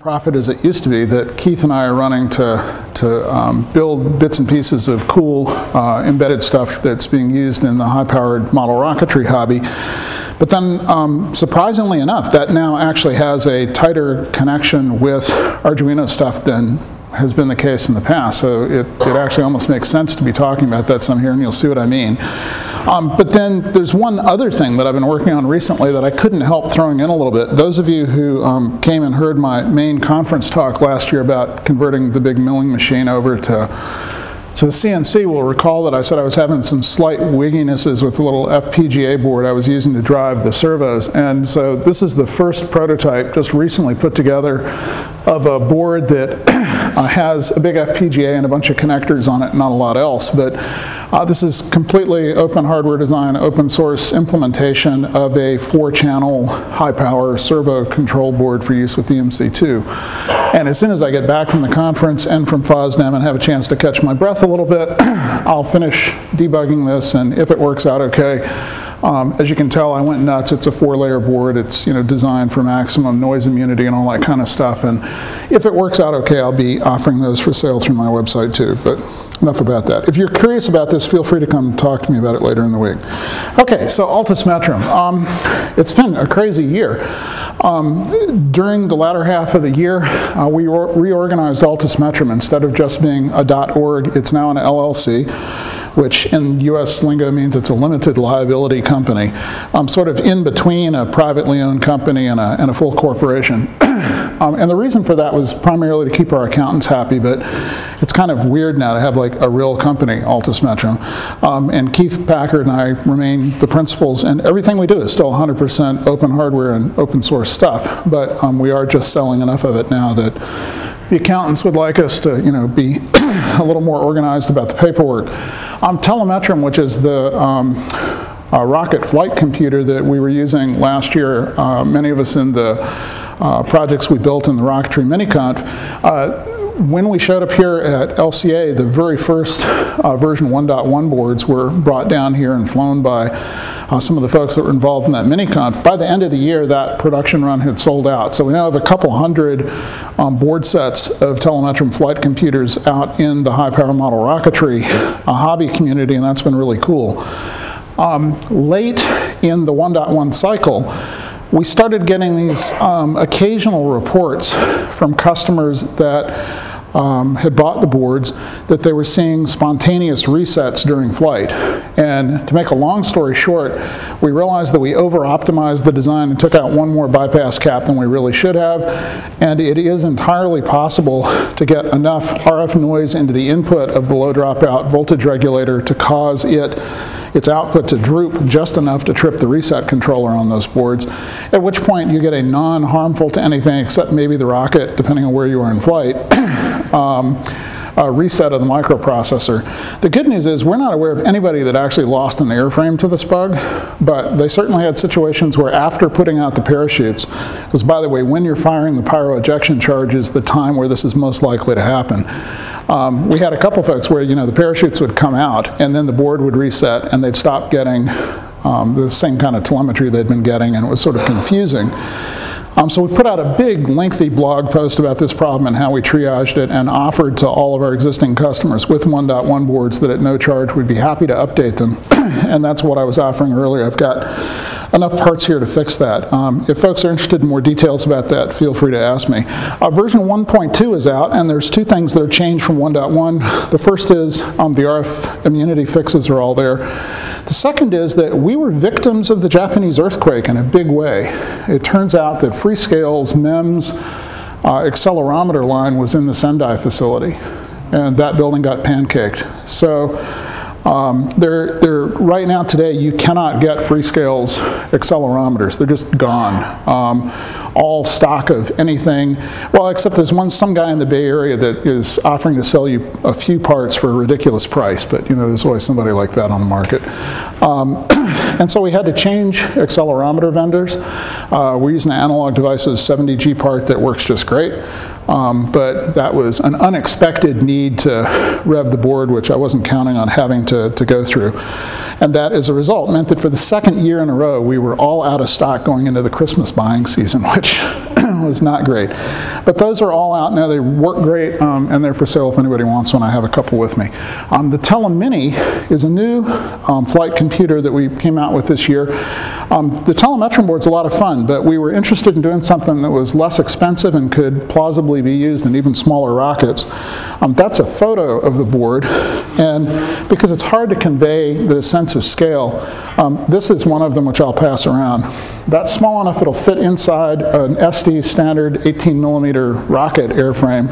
profit as it used to be that Keith and I are running to, to um, build bits and pieces of cool uh, embedded stuff that's being used in the high-powered model rocketry hobby. But then, um, surprisingly enough, that now actually has a tighter connection with Arduino stuff than has been the case in the past. So it, it actually almost makes sense to be talking about that some here, and you'll see what I mean. Um, but then there's one other thing that I've been working on recently that I couldn't help throwing in a little bit. Those of you who um, came and heard my main conference talk last year about converting the big milling machine over to so the CNC will recall that I said I was having some slight wigginesses with the little FPGA board I was using to drive the servos. And so this is the first prototype just recently put together of a board that uh, has a big FPGA and a bunch of connectors on it, not a lot else. But uh, this is completely open hardware design, open source implementation of a four channel high power servo control board for use with the EMC2. And as soon as I get back from the conference and from FOSDEM and have a chance to catch my breath a little bit, I'll finish debugging this and if it works out okay, um, as you can tell, I went nuts. It's a four-layer board. It's you know designed for maximum noise immunity and all that kind of stuff. And if it works out okay, I'll be offering those for sale through my website too. But enough about that. If you're curious about this, feel free to come talk to me about it later in the week. Okay, so Altus Metrum. Um, it's been a crazy year. Um, during the latter half of the year, uh, we reorganized Altus Metrum. Instead of just being a .org, it's now an LLC which in US lingo means it's a limited liability company, um, sort of in between a privately owned company and a, and a full corporation. um, and the reason for that was primarily to keep our accountants happy, but it's kind of weird now to have like a real company, Altus Metrum. Um, and Keith Packard and I remain the principals, and everything we do is still 100% open hardware and open source stuff, but um, we are just selling enough of it now that the accountants would like us to, you know, be a little more organized about the paperwork. Um, Telemetrum, which is the um, uh, rocket flight computer that we were using last year, uh, many of us in the uh, projects we built in the Rocketry MiniConf, uh, when we showed up here at LCA, the very first uh, version 1.1 boards were brought down here and flown by uh, some of the folks that were involved in that mini-conf. By the end of the year, that production run had sold out. So we now have a couple hundred um, board sets of Telemetrum flight computers out in the high-power model rocketry uh, hobby community, and that's been really cool. Um, late in the 1.1 cycle, we started getting these um, occasional reports from customers that um, had bought the boards that they were seeing spontaneous resets during flight. And to make a long story short, we realized that we over-optimized the design and took out one more bypass cap than we really should have. And it is entirely possible to get enough RF noise into the input of the low dropout voltage regulator to cause it its output to droop just enough to trip the reset controller on those boards, at which point you get a non-harmful to anything except maybe the rocket, depending on where you are in flight, um, reset of the microprocessor. The good news is we're not aware of anybody that actually lost an airframe to this bug, but they certainly had situations where after putting out the parachutes, because by the way, when you're firing the pyro ejection charge is the time where this is most likely to happen. Um, we had a couple folks where you know the parachutes would come out and then the board would reset and they'd stop getting um, the same kind of telemetry they'd been getting and it was sort of confusing. Um, so we put out a big lengthy blog post about this problem and how we triaged it and offered to all of our existing customers with 1.1 boards that at no charge we'd be happy to update them. and that's what I was offering earlier. I've got enough parts here to fix that. Um, if folks are interested in more details about that, feel free to ask me. Uh, version 1.2 is out, and there's two things that are changed from 1.1. The first is um, the RF immunity fixes are all there. The second is that we were victims of the Japanese earthquake in a big way. It turns out that Freescale's MEMS uh, accelerometer line was in the Sendai facility, and that building got pancaked. So um, they're, they're, right now today, you cannot get Freescale's accelerometers. They're just gone. Um, all stock of anything. Well, except there's one some guy in the Bay Area that is offering to sell you a few parts for a ridiculous price, but you know there's always somebody like that on the market. Um, and so we had to change accelerometer vendors. Uh, we're using Analog Devices 70G part that works just great. Um, but that was an unexpected need to rev the board, which I wasn't counting on having to, to go through. And that, as a result, meant that for the second year in a row, we were all out of stock going into the Christmas buying season, which was not great. But those are all out now. They work great, um, and they're for sale if anybody wants one. I have a couple with me. Um, the Telemini is a new um, flight computer that we came out with this year. Um, the Telemetrum board's a lot of fun, but we were interested in doing something that was less expensive and could plausibly be used in even smaller rockets. Um, that's a photo of the board, and because it's hard to convey the sense of scale, this is one of them which I'll pass around. That's small enough it'll fit inside an SD standard 18 millimeter rocket airframe.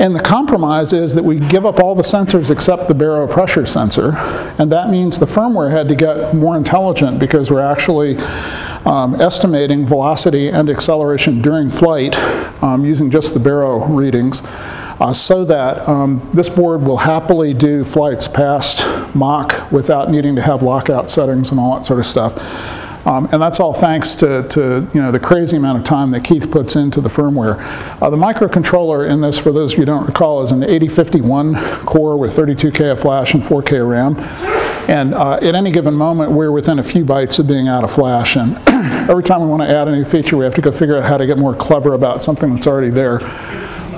And the compromise is that we give up all the sensors except the baro pressure sensor. And that means the firmware had to get more intelligent because we're actually um, estimating velocity and acceleration during flight um, using just the baro readings. Uh, so that um, this board will happily do flights past Mach without needing to have lockout settings and all that sort of stuff. Um, and that's all thanks to, to, you know, the crazy amount of time that Keith puts into the firmware. Uh, the microcontroller in this, for those of you who don't recall, is an 8051 core with 32K of flash and 4K of RAM. And uh, at any given moment, we're within a few bytes of being out of flash. And every time we want to add a new feature, we have to go figure out how to get more clever about something that's already there.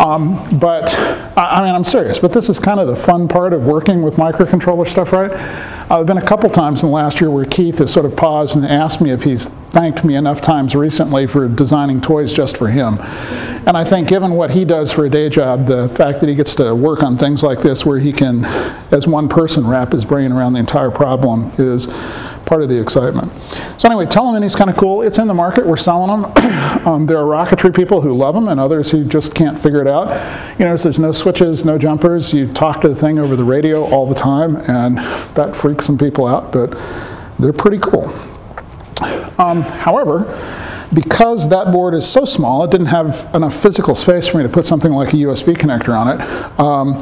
Um, but I, mean, I'm serious. But this is kind of the fun part of working with microcontroller stuff, right? Uh, there've been a couple times in the last year where Keith has sort of paused and asked me if he's thanked me enough times recently for designing toys just for him. And I think, given what he does for a day job, the fact that he gets to work on things like this, where he can, as one person, wrap his brain around the entire problem, is part of the excitement. So anyway, Telemini's kind of cool. It's in the market. We're selling them. um, there are rocketry people who love them and others who just can't figure it out. You know, there's no switches, no jumpers. You talk to the thing over the radio all the time, and that freaks some people out, but they're pretty cool. Um, however, because that board is so small, it didn't have enough physical space for me to put something like a USB connector on it. Um,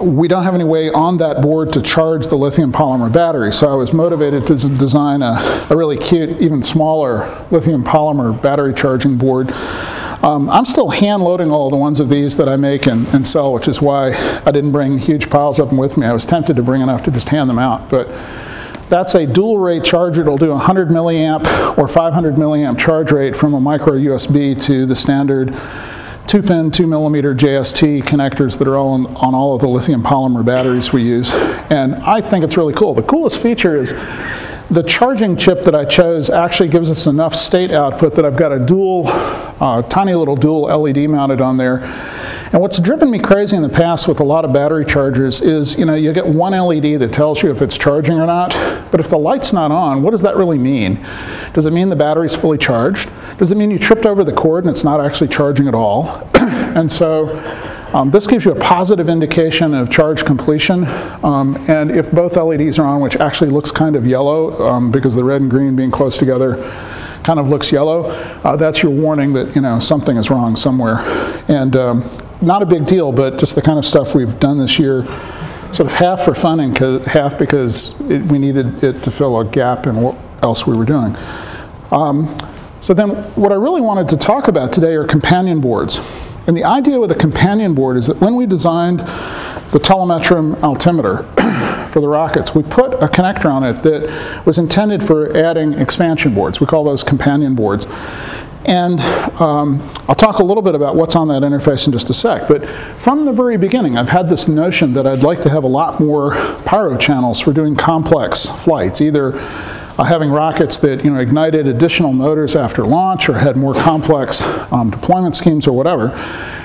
we don't have any way on that board to charge the lithium polymer battery, so I was motivated to design a, a really cute, even smaller lithium polymer battery charging board. Um, I'm still hand loading all the ones of these that I make and, and, sell, which is why I didn't bring huge piles of them with me. I was tempted to bring enough to just hand them out, but that's a dual rate charger. It'll do 100 milliamp or 500 milliamp charge rate from a micro USB to the standard two pin, two millimeter JST connectors that are all on, on all of the lithium polymer batteries we use. And I think it's really cool. The coolest feature is the charging chip that I chose actually gives us enough state output that I've got a dual, uh, tiny little dual LED mounted on there. And what's driven me crazy in the past with a lot of battery chargers is, you know, you get one LED that tells you if it's charging or not, but if the light's not on, what does that really mean? Does it mean the battery's fully charged? Does it mean you tripped over the cord and it's not actually charging at all? and so um, this gives you a positive indication of charge completion. Um, and if both LEDs are on, which actually looks kind of yellow um, because the red and green being close together kind of looks yellow, uh, that's your warning that you know something is wrong somewhere. And um, not a big deal, but just the kind of stuff we've done this year, sort of half for fun and half because it, we needed it to fill a gap in what else we were doing. Um, so then what I really wanted to talk about today are companion boards. And the idea with a companion board is that when we designed the Telemetrum altimeter for the rockets, we put a connector on it that was intended for adding expansion boards. We call those companion boards. And um, I'll talk a little bit about what's on that interface in just a sec. But from the very beginning, I've had this notion that I'd like to have a lot more pyro channels for doing complex flights, either uh, having rockets that you know ignited additional motors after launch or had more complex um, deployment schemes or whatever.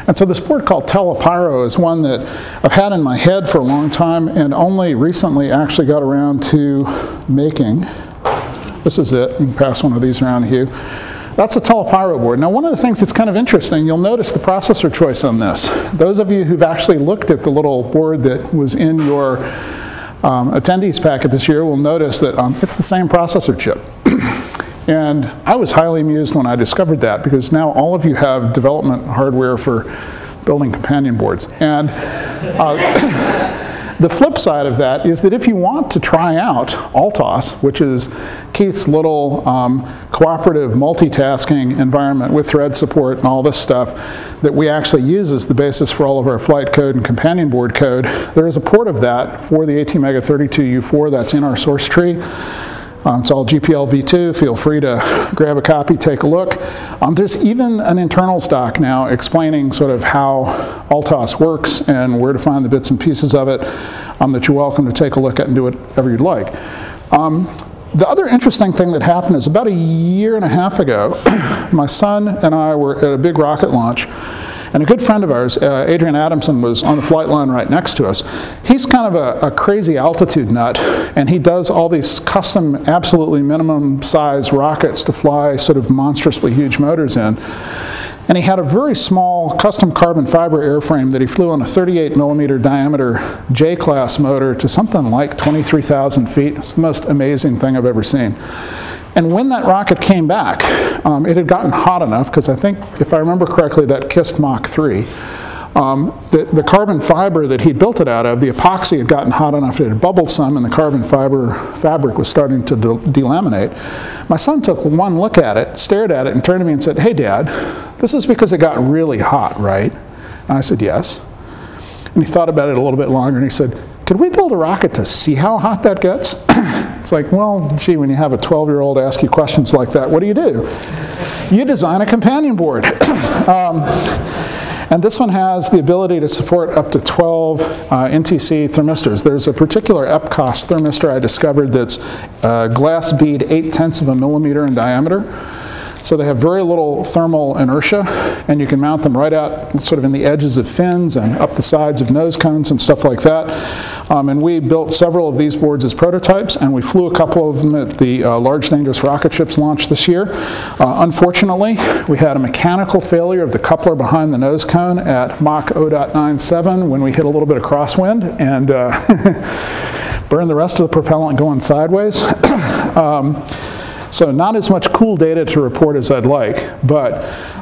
And so this board called Telepyro is one that I've had in my head for a long time and only recently actually got around to making. This is it. You can pass one of these around to you. That's a Telepyro board. Now one of the things that's kind of interesting, you'll notice the processor choice on this. Those of you who've actually looked at the little board that was in your um, attendees packet this year will notice that um, it's the same processor chip. and I was highly amused when I discovered that because now all of you have development hardware for building companion boards. And uh, The flip side of that is that if you want to try out Altos, which is Keith's little um, cooperative multitasking environment with thread support and all this stuff that we actually use as the basis for all of our flight code and companion board code, there is a port of that for the ATmega32U4 that's in our source tree. Um, it's all GPL v2. Feel free to grab a copy, take a look. Um, there's even an internals doc now explaining sort of how Altos works and where to find the bits and pieces of it um, that you're welcome to take a look at and do whatever you'd like. Um, the other interesting thing that happened is about a year and a half ago, my son and I were at a big rocket launch and a good friend of ours, uh, Adrian Adamson, was on the flight line right next to us. He's kind of a, a, crazy altitude nut, and he does all these custom, absolutely minimum size rockets to fly sort of monstrously huge motors in. And he had a very small custom carbon fiber airframe that he flew on a 38 millimeter diameter J-class motor to something like 23,000 feet. It's the most amazing thing I've ever seen. And when that rocket came back, um, it had gotten hot enough, because I think, if I remember correctly, that kissed Mach 3. Um, the, the, carbon fiber that he built it out of, the epoxy had gotten hot enough it had bubbled some and the carbon fiber fabric was starting to de delaminate. My son took one look at it, stared at it, and turned to me and said, hey dad, this is because it got really hot, right? And I said, yes. And he thought about it a little bit longer and he said, could we build a rocket to see how hot that gets? It's like, well, gee, when you have a 12-year-old ask you questions like that, what do you do? You design a companion board. um, and this one has the ability to support up to 12 uh, NTC thermistors. There's a particular EPCOS thermistor I discovered that's uh, glass bead 8 tenths of a millimeter in diameter. So they have very little thermal inertia, and you can mount them right out sort of in the edges of fins and up the sides of nose cones and stuff like that. Um, and we built several of these boards as prototypes, and we flew a couple of them at the uh, Large Dangerous Rocket Ships launch this year. Uh, unfortunately, we had a mechanical failure of the coupler behind the nose cone at Mach 0.97 when we hit a little bit of crosswind and uh, burned the rest of the propellant going sideways. um, so not as much cool data to report as I'd like, but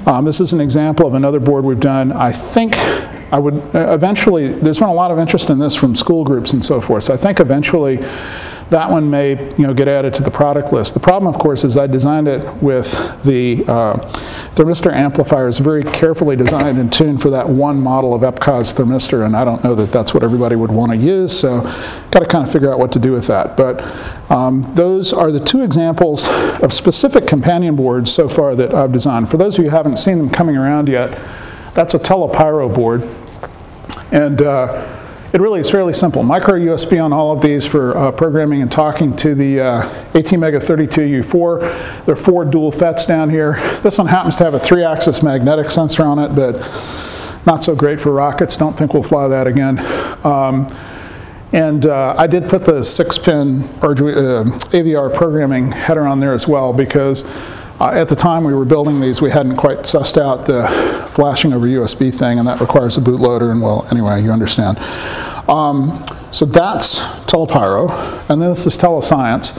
um, this is an example of another board we've done. I think I would uh, eventually, there's been a lot of interest in this from school groups and so forth, so I think eventually that one may you know, get added to the product list. The problem, of course, is I designed it with the uh, thermistor amplifiers very carefully designed and tuned for that one model of EPCOS thermistor, and I don't know that that's what everybody would want to use, so got to kind of figure out what to do with that. But um, those are the two examples of specific companion boards so far that I've designed. For those of you who haven't seen them coming around yet, that's a Telepyro board. And uh, it really is fairly simple. Micro USB on all of these for uh, programming and talking to the uh, ATmega 32U4. There are four dual FETs down here. This one happens to have a three-axis magnetic sensor on it, but not so great for rockets. Don't think we'll fly that again. Um, and uh, I did put the six-pin uh, AVR programming header on there as well because uh, at the time we were building these, we hadn't quite sussed out the flashing over USB thing, and that requires a bootloader, and well, anyway, you understand. Um, so that's Telepyro, and then this is Telescience.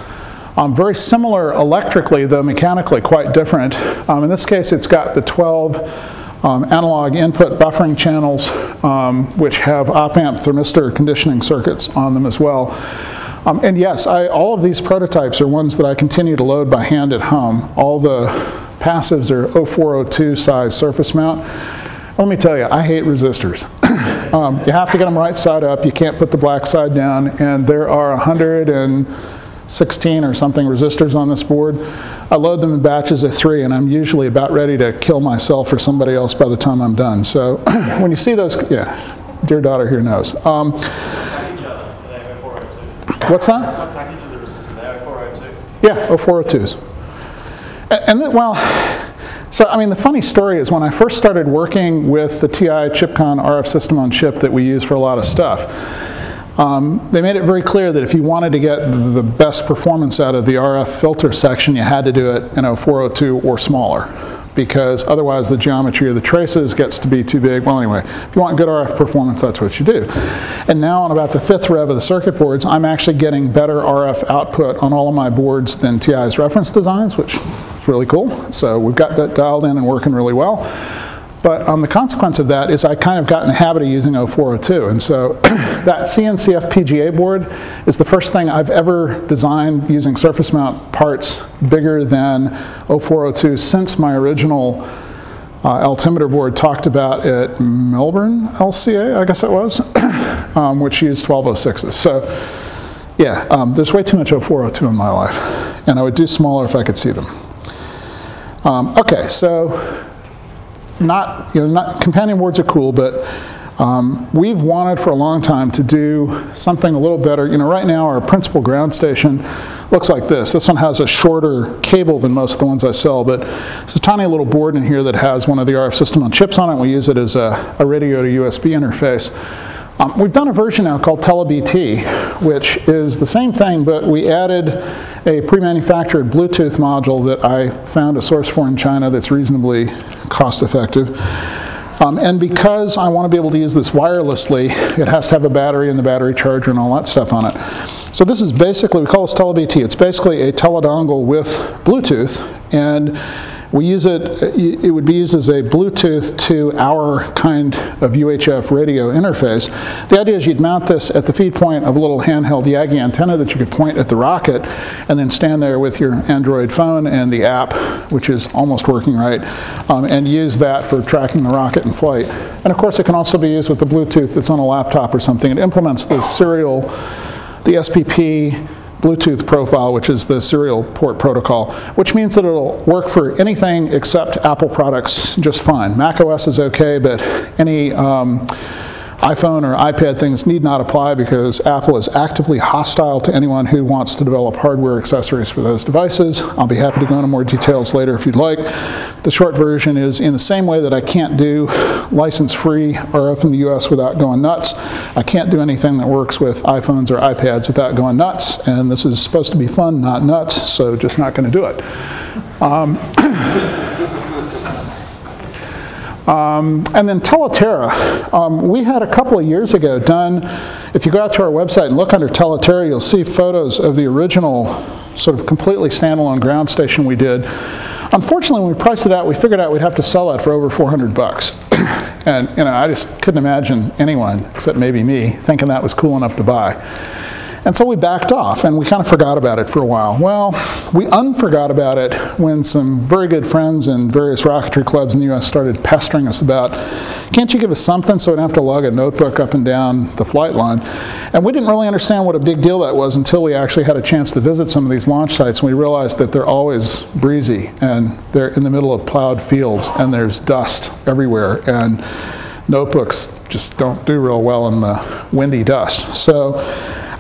Um, very similar electrically, though mechanically quite different. Um, in this case, it's got the 12 um, analog input buffering channels, um, which have op-amp thermistor conditioning circuits on them as well. Um, and yes, I, all of these prototypes are ones that I continue to load by hand at home. All the passives are 0402 size surface mount. Let me tell you, I hate resistors. um, you have to get them right side up. You can't put the black side down. And there are 116 or something resistors on this board. I load them in batches of three, and I'm usually about ready to kill myself or somebody else by the time I'm done. So when you see those, yeah, dear daughter here knows. Um, What's that? What package are the resistors there? 0402? Yeah, 0402s. And, and well, so I mean the funny story is when I first started working with the TI ChipCon RF system on chip that we use for a lot of stuff, um, they made it very clear that if you wanted to get the best performance out of the RF filter section, you had to do it in 0402 or smaller because otherwise the geometry of the traces gets to be too big. Well, anyway, if you want good RF performance, that's what you do. And now on about the fifth rev of the circuit boards, I'm actually getting better RF output on all of my boards than TI's reference designs, which is really cool. So we've got that dialed in and working really well. But um, the consequence of that is I kind of got in the habit of using 0402. And so that CNC FPGA board is the first thing I've ever designed using surface mount parts bigger than 0402 since my original uh, altimeter board talked about at Melbourne LCA, I guess it was, um, which used 1206s. So Yeah, um, there's way too much 0402 in my life, and I would do smaller if I could see them. Um, okay, so not, you know, not, companion boards are cool, but um, we've wanted for a long time to do something a little better. You know, right now our principal ground station looks like this. This one has a shorter cable than most of the ones I sell, but it's a tiny little board in here that has one of the RF system on chips on it. We use it as a, a radio to USB interface. Um, we've done a version now called TeleBT, which is the same thing, but we added a pre-manufactured Bluetooth module that I found a source for in China that's reasonably cost effective. Um, and because I want to be able to use this wirelessly, it has to have a battery and the battery charger and all that stuff on it. So this is basically, we call this TeleBT. It's basically a teledongle with Bluetooth, and we use it, it would be used as a Bluetooth to our kind of UHF radio interface. The idea is you'd mount this at the feed point of a little handheld Yagi antenna that you could point at the rocket and then stand there with your Android phone and the app, which is almost working right, um, and use that for tracking the rocket in flight. And of course it can also be used with the Bluetooth that's on a laptop or something. It implements the serial, the SPP, Bluetooth profile, which is the serial port protocol, which means that it'll work for anything except Apple products just fine. Mac OS is okay, but any um, iPhone or iPad things need not apply because Apple is actively hostile to anyone who wants to develop hardware accessories for those devices. I'll be happy to go into more details later if you'd like. The short version is in the same way that I can't do license-free RF in the US without going nuts, I can't do anything that works with iPhones or iPads without going nuts, and this is supposed to be fun, not nuts, so just not going to do it. Um, Um, and then Teleterra. Um, we had a couple of years ago done, if you go out to our website and look under Teleterra, you'll see photos of the original sort of completely standalone ground station we did. Unfortunately, when we priced it out, we figured out we'd have to sell it for over 400 bucks. and you know, I just couldn't imagine anyone, except maybe me, thinking that was cool enough to buy. And so we backed off and we kind of forgot about it for a while. Well, we unforgot about it when some very good friends in various rocketry clubs in the US started pestering us about, can't you give us something so we don't have to lug a notebook up and down the flight line? And we didn't really understand what a big deal that was until we actually had a chance to visit some of these launch sites and we realized that they're always breezy and they're in the middle of plowed fields and there's dust everywhere and notebooks just don't do real well in the windy dust. So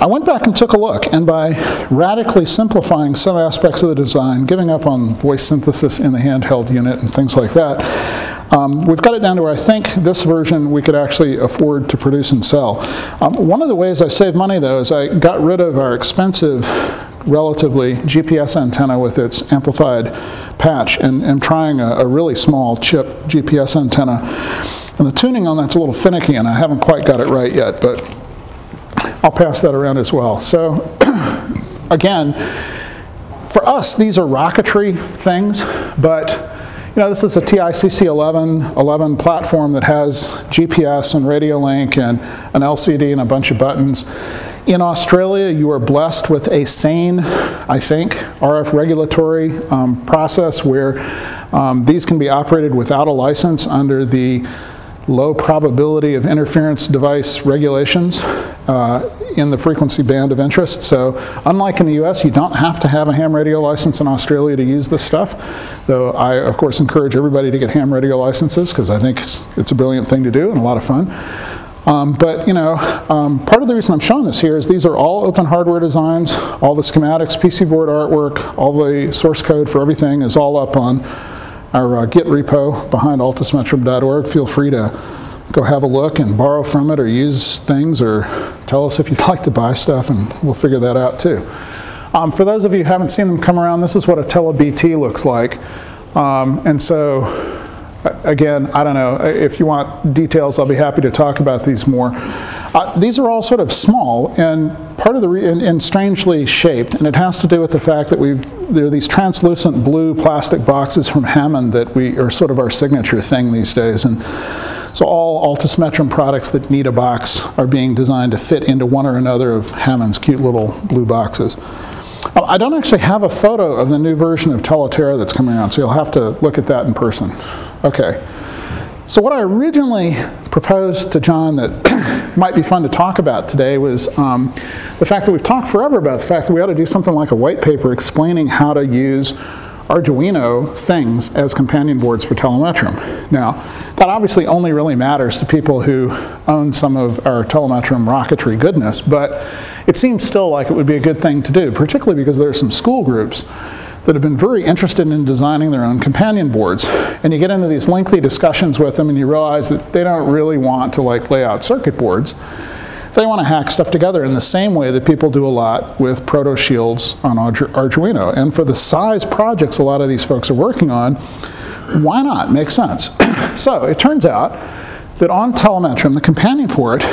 I went back and took a look, and by radically simplifying some aspects of the design, giving up on voice synthesis in the handheld unit and things like that, um, we've got it down to where I think this version we could actually afford to produce and sell. Um, one of the ways I save money, though, is I got rid of our expensive relatively GPS antenna with its amplified patch and, and trying a, a really small chip GPS antenna. And the tuning on that's a little finicky and I haven't quite got it right yet, but I'll pass that around as well. So again, for us, these are rocketry things, but you know, this is a TICC 11, 11 platform that has GPS and radio link and an LCD and a bunch of buttons. In Australia, you are blessed with a sane, I think, RF regulatory um, process where um, these can be operated without a license under the low probability of interference device regulations uh, in the frequency band of interest. So unlike in the US, you don't have to have a ham radio license in Australia to use this stuff, though I, of course, encourage everybody to get ham radio licenses because I think it's, it's, a brilliant thing to do and a lot of fun. Um, but you know, um, part of the reason I'm showing this here is these are all open hardware designs, all the schematics, PC board artwork, all the source code for everything is all up on our uh, Git repo behind altusmetrum.org. Feel free to go have a look and borrow from it or use things or tell us if you'd like to buy stuff and we'll figure that out too. Um, for those of you who haven't seen them come around, this is what a TeleBT looks like. Um, and so, again, I don't know, if you want details, I'll be happy to talk about these more. Uh, these are all sort of small and part of the, and, and, strangely shaped, and it has to do with the fact that we've, there are these translucent blue plastic boxes from Hammond that we are sort of our signature thing these days. And so all Altus Metrum products that need a box are being designed to fit into one or another of Hammond's cute little blue boxes. Uh, I don't actually have a photo of the new version of Teleterra that's coming out, so you'll have to look at that in person. Okay. So what I originally proposed to John that might be fun to talk about today was um, the fact that we've talked forever about the fact that we ought to do something like a white paper explaining how to use Arduino things as companion boards for Telemetrum. Now, that obviously only really matters to people who own some of our Telemetrum rocketry goodness, but it seems still like it would be a good thing to do, particularly because there are some school groups that have been very interested in designing their own companion boards. And you get into these lengthy discussions with them and you realize that they don't really want to like lay out circuit boards. They want to hack stuff together in the same way that people do a lot with proto shields on Arduino. And for the size projects a lot of these folks are working on, why not? Makes sense. so it turns out that on Telemetrum, the companion port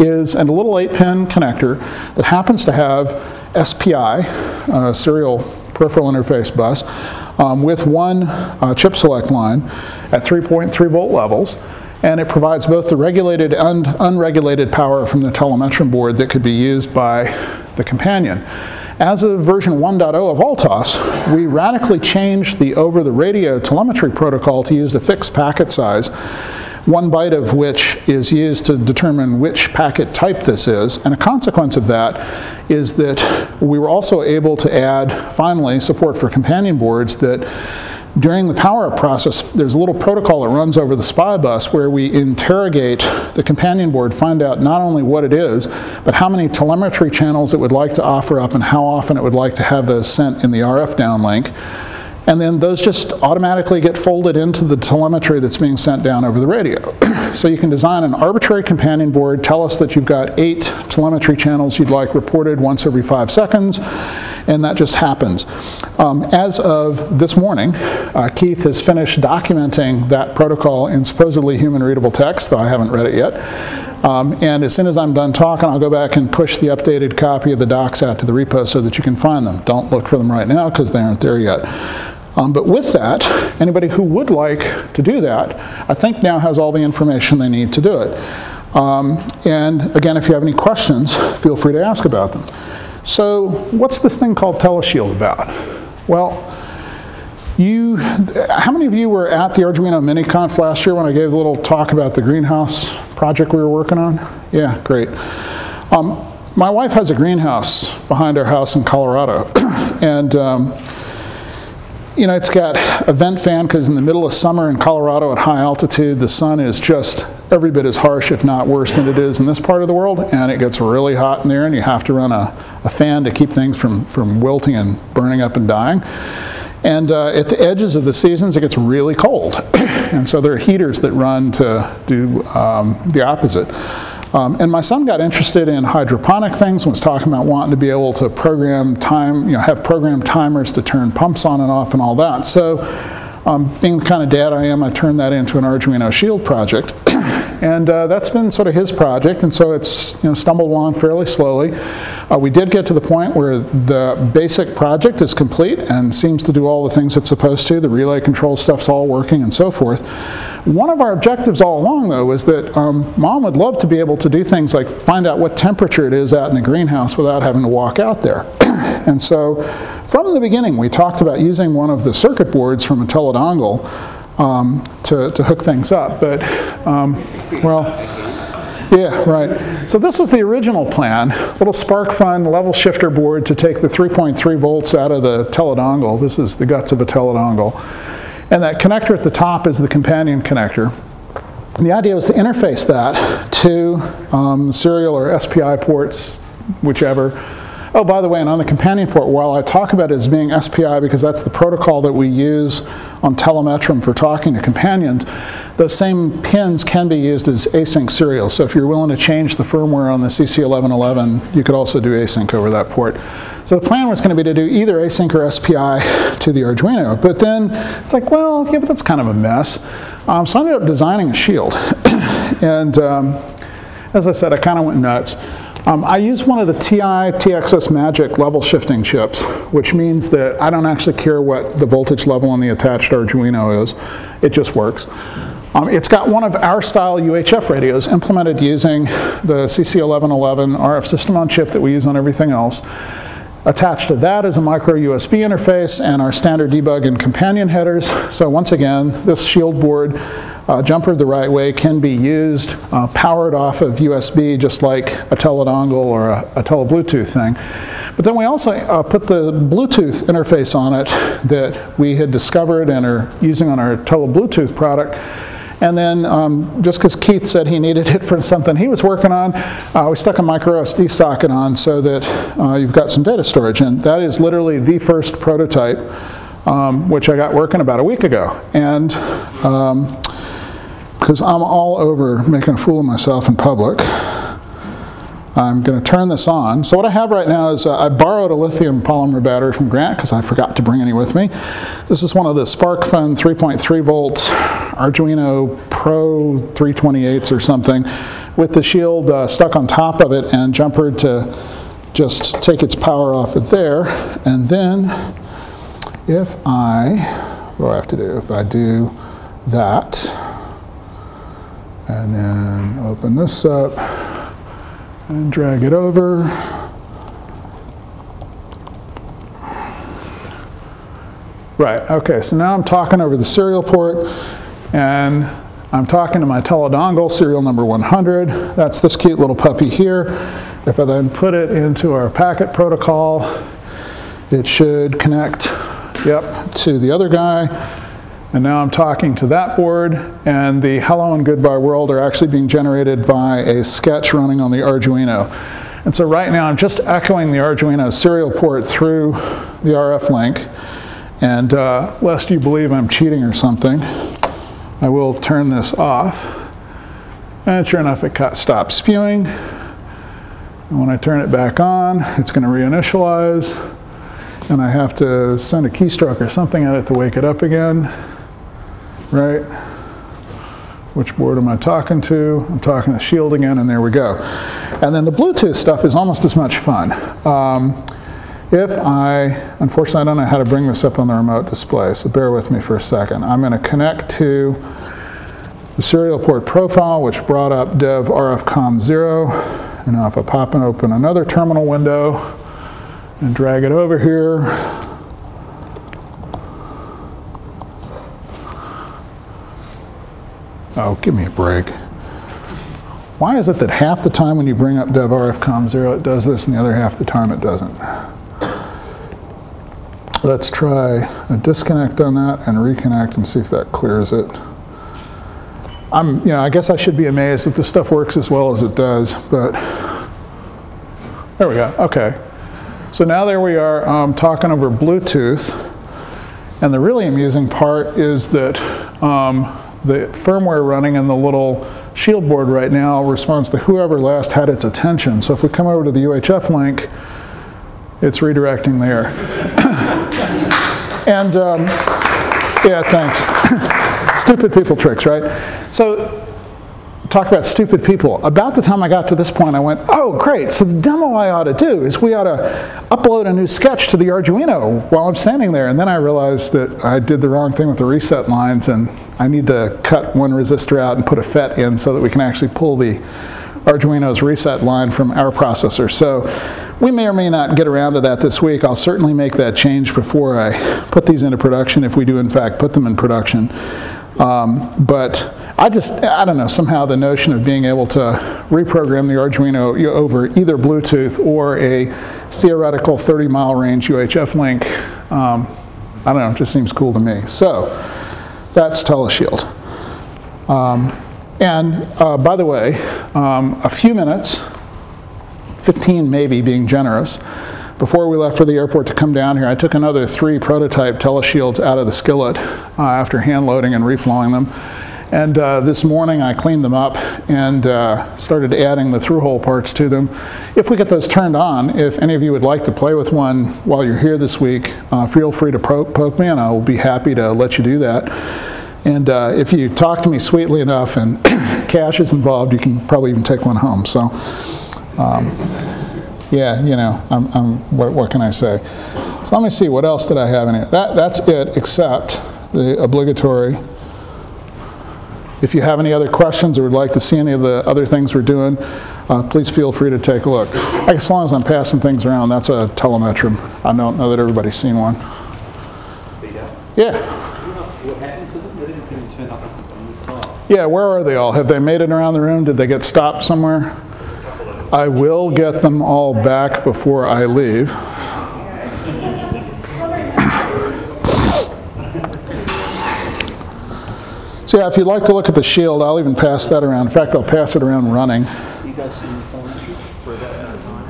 is a little 8-pin connector that happens to have SPI, uh, serial peripheral interface bus um, with one uh, chip select line at 3.3 volt levels. And it provides both the regulated and unregulated power from the telemetrum board that could be used by the companion. As of version 1.0 of Altos, we radically changed the over-the-radio telemetry protocol to use a fixed packet size one byte of which is used to determine which packet type this is. And a consequence of that is that we were also able to add, finally, support for companion boards that during the power up process, there's a little protocol that runs over the SPI bus where we interrogate the companion board, find out not only what it is, but how many telemetry channels it would like to offer up and how often it would like to have those sent in the RF downlink. And then those just automatically get folded into the telemetry that's being sent down over the radio. so you can design an arbitrary companion board, tell us that you've got eight telemetry channels you'd like reported once every five seconds, and that just happens. Um, as of this morning, uh, Keith has finished documenting that protocol in supposedly human readable text, though I haven't read it yet. Um, and as soon as I'm done talking, I'll go back and push the updated copy of the docs out to the repo so that you can find them. Don't look for them right now because they aren't there yet. Um, but with that, anybody who would like to do that, I think now has all the information they need to do it. Um, and again, if you have any questions, feel free to ask about them. So what's this thing called Teleshield about? Well, you, how many of you were at the Arduino MiniConf last year when I gave a little talk about the greenhouse project we were working on? Yeah, great. Um, my wife has a greenhouse behind our house in Colorado. and um, you know, it's got a vent fan because in the middle of summer in Colorado at high altitude, the sun is just every bit as harsh, if not worse, than it is in this part of the world. And it gets really hot in there, and you have to run a, a fan to keep things from, from wilting and burning up and dying. And uh, at the edges of the seasons, it gets really cold. and so there are heaters that run to do um, the opposite. Um, and my son got interested in hydroponic things and was talking about wanting to be able to program time, you know, have program timers to turn pumps on and off and all that. So um, being the kind of dad I am, I turned that into an Arduino Shield project. and uh, that's been sort of his project, and so it's you know, stumbled along fairly slowly. Uh, we did get to the point where the basic project is complete and seems to do all the things it's supposed to. The relay control stuff's all working and so forth. One of our objectives all along, though, was that um, mom would love to be able to do things like find out what temperature it is out in the greenhouse without having to walk out there. and so from the beginning, we talked about using one of the circuit boards from a teledongle um, to, to hook things up. But, um, well, yeah, right. So this was the original plan, little SparkFun level shifter board to take the 3.3 volts out of the teledongle. This is the guts of a teledongle. And that connector at the top is the companion connector. And the idea was to interface that to um, serial or SPI ports, whichever, Oh, by the way, and on the companion port, while I talk about it as being SPI because that's the protocol that we use on Telemetrum for talking to companions, those same pins can be used as async serials. So if you're willing to change the firmware on the CC1111, you could also do async over that port. So the plan was going to be to do either async or SPI to the Arduino. But then it's like, well, yeah, but that's kind of a mess. Um, so I ended up designing a shield. and um, as I said, I kind of went nuts. Um, I use one of the TI TXS Magic level shifting chips, which means that I don't actually care what the voltage level on the attached Arduino is. It just works. Um, it's got one of our style UHF radios implemented using the CC1111 RF system on chip that we use on everything else. Attached to that is a micro USB interface and our standard debug and companion headers. So once again, this shield board uh, the right way, can be used, uh, powered off of USB, just like a teledongle or a, a tele-Bluetooth thing. But then we also uh, put the Bluetooth interface on it that we had discovered and are using on our tele-Bluetooth product. And then um, just because Keith said he needed it for something he was working on, uh, we stuck a micro SD socket on so that uh, you've got some data storage. And that is literally the first prototype, um, which I got working about a week ago. And because I'm all over making a fool of myself in public, I'm going to turn this on. So what I have right now is uh, I borrowed a lithium polymer battery from Grant because I forgot to bring any with me. This is one of the SparkFun 3.3 volts Arduino Pro 328s or something with the shield uh, stuck on top of it and jumpered to just take its power off of there. And then if I, what do I have to do? If I do that, and then open this up, and drag it over. Right, okay, so now I'm talking over the serial port and I'm talking to my teledongle, serial number 100. That's this cute little puppy here. If I then put it into our packet protocol, it should connect, yep, to the other guy. And now I'm talking to that board, and the hello and goodbye world are actually being generated by a sketch running on the Arduino. And so right now I'm just echoing the Arduino serial port through the RF link. And uh, lest you believe I'm cheating or something, I will turn this off. And sure enough, it stopped spewing. And when I turn it back on, it's going to reinitialize. And I have to send a keystroke or something at it to wake it up again right? Which board am I talking to? I'm talking to Shield again, and there we go. And then the Bluetooth stuff is almost as much fun. Um, if I, unfortunately I don't know how to bring this up on the remote display, so bear with me for a second. I'm going to connect to the serial port profile, which brought up dev RFCOMM 0. And now if I pop and open another terminal window and drag it over here, Oh, give me a break. Why is it that half the time when you bring up dev RFCOMM 0 it does this and the other half the time it doesn't? Let's try a disconnect on that and reconnect and see if that clears it. I'm, you know, I guess I should be amazed that this stuff works as well as it does, but there we go, okay. So now there we are um, talking over Bluetooth. And the really amusing part is that um, the firmware running in the little shield board right now responds to whoever last had its attention. So if we come over to the UHF link, it's redirecting there. and um, yeah, thanks. Stupid people tricks, right? So talk about stupid people. About the time I got to this point, I went, oh, great. So the demo I ought to do is we ought to upload a new sketch to the Arduino while I'm standing there. And then I realized that I did the wrong thing with the reset lines, and I need to cut one resistor out and put a FET in so that we can actually pull the Arduino's reset line from our processor. So we may or may not get around to that this week. I'll certainly make that change before I put these into production, if we do in fact put them in production. Um, but I just, I don't know, somehow the notion of being able to reprogram the Arduino over either Bluetooth or a theoretical 30 mile range UHF link, um, I don't know, just seems cool to me. So that's Teleshield. Um, and uh, by the way, um, a few minutes, 15 maybe being generous, before we left for the airport to come down here, I took another three prototype teleshields out of the skillet uh, after hand loading and reflowing them. And uh, this morning I cleaned them up and uh, started adding the through-hole parts to them. If we get those turned on, if any of you would like to play with one while you're here this week, uh, feel free to poke me and I will be happy to let you do that. And uh, if you talk to me sweetly enough and cash is involved, you can probably even take one home. So, um, yeah, you know, I'm, I'm, what, what, can I say? So let me see, what else did I have in here? That, that's it, except the obligatory if you have any other questions or would like to see any of the other things we're doing, uh, please feel free to take a look. As long as I'm passing things around, that's a telemetrum. I don't know that everybody's seen one. Yeah. What happened to them? They didn't turn up on the side. Yeah, where are they all? Have they made it around the room? Did they get stopped somewhere? I will get them all back before I leave. So yeah, if you'd like to look at the shield, I'll even pass that around. In fact, I'll pass it around running.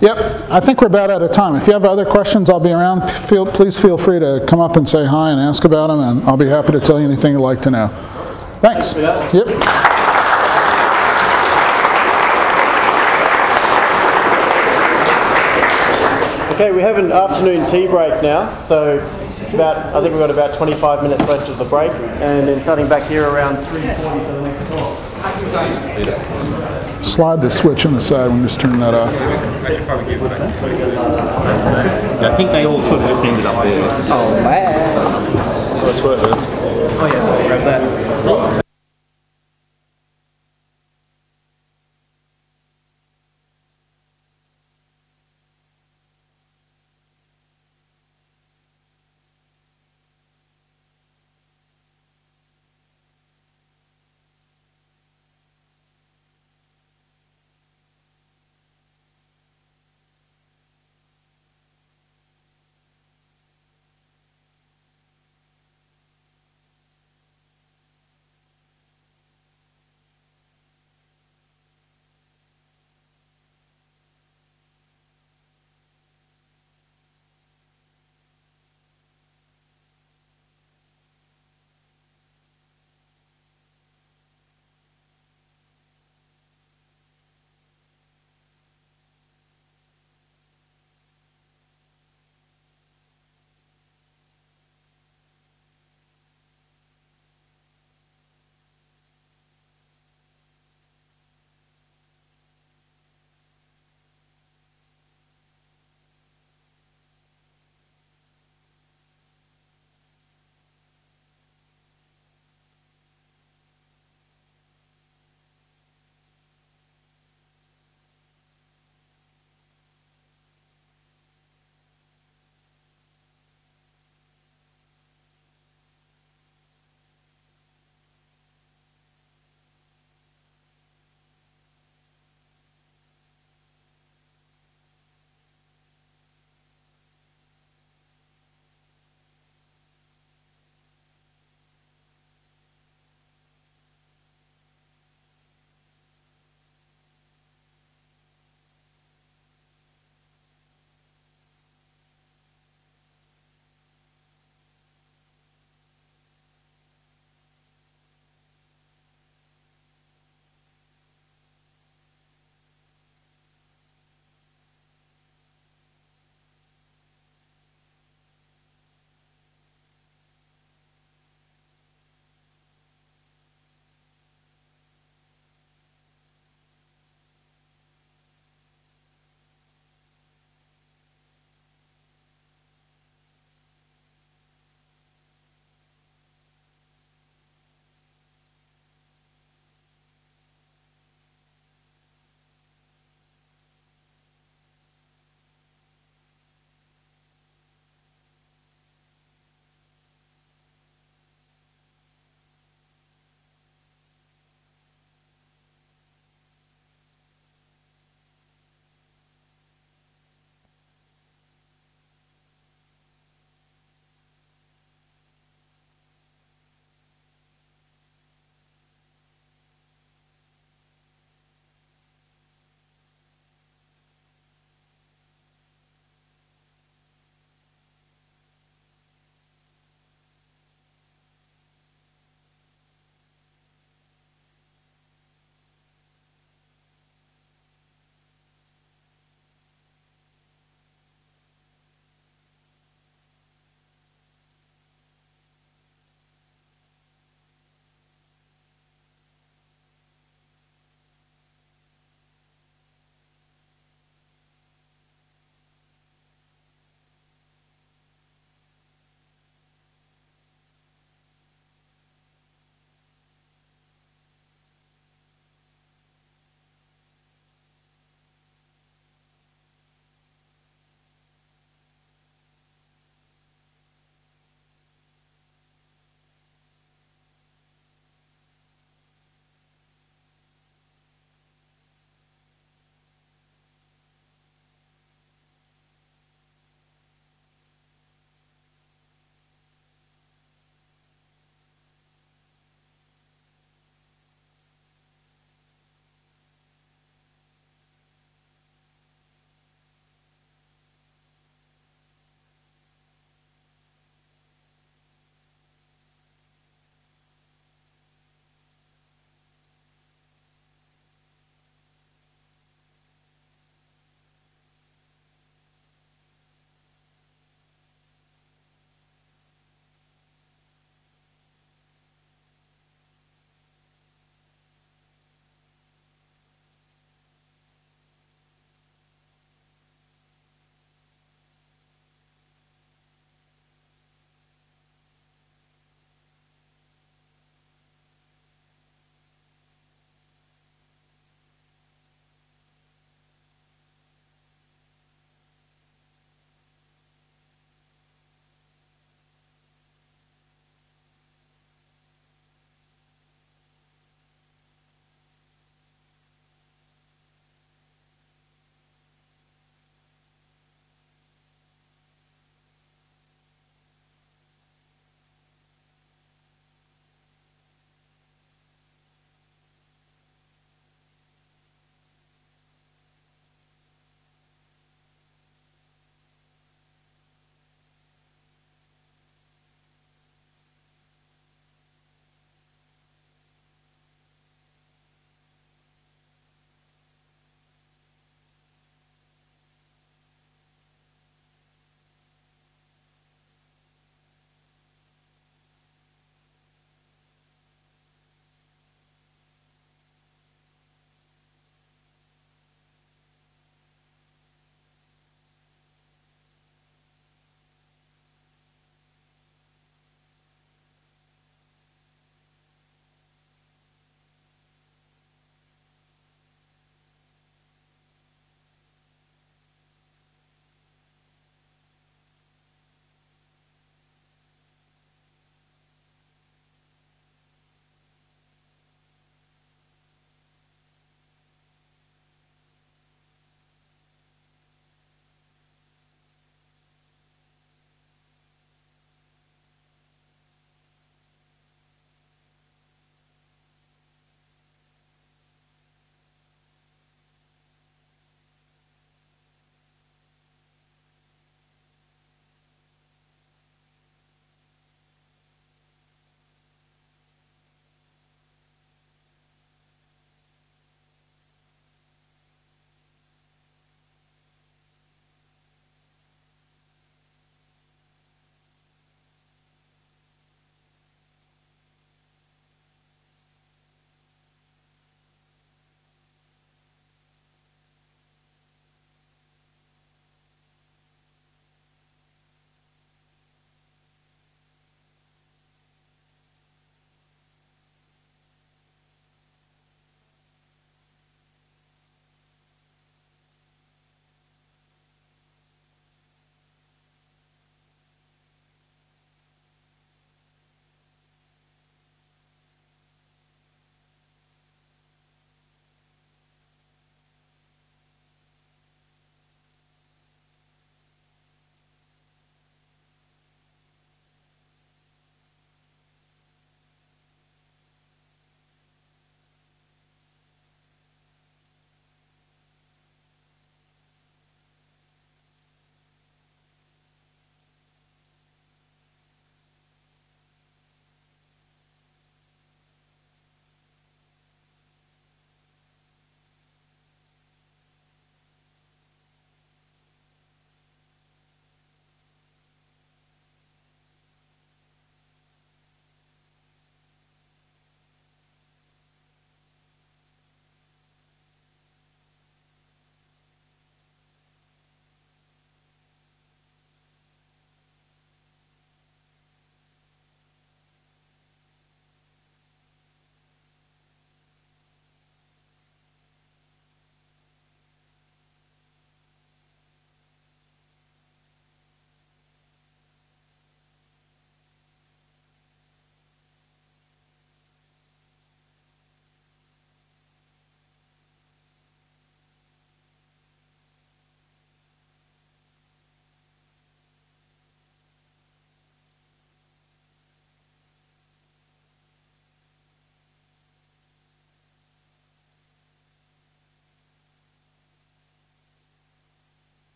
Yep, I think we're about out of time. If you have other questions, I'll be around. Feel, please feel free to come up and say hi and ask about them, and I'll be happy to tell you anything you'd like to know. Thanks. Yep. Okay, we have an afternoon tea break now, so about, I think we've got about 25 minutes left of the break, and then starting back here around 3.40 for the next talk. Slide the switch on the side and just turn that off. Yeah, I think they all sort of just ended up there. Oh, oh yeah, grab that.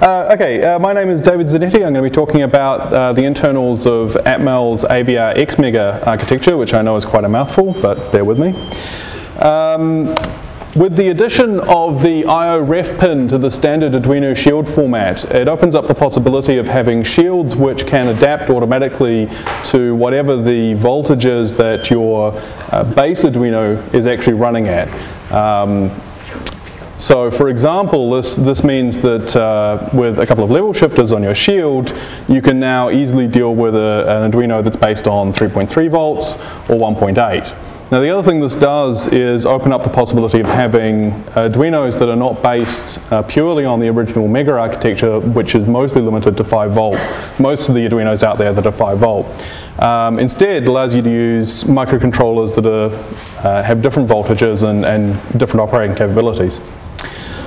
Uh, okay, uh, my name is David Zanetti. I'm going to be talking about uh, the internals of Atmel's AVR XMega architecture, which I know is quite a mouthful, but bear with me. Um, with the addition of the I.O. ref pin to the standard Arduino shield format, it opens up the possibility of having shields which can adapt automatically to whatever the voltages that your uh, base Arduino is actually running at. Um, so for example, this, this means that uh, with a couple of level shifters on your shield, you can now easily deal with a, an Arduino that's based on 3.3 volts or 1.8. Now the other thing this does is open up the possibility of having Arduinos that are not based uh, purely on the original Mega architecture, which is mostly limited to 5 volt. Most of the Arduinos out there that are 5 volt. Um, instead, allows you to use microcontrollers that are, uh, have different voltages and, and different operating capabilities.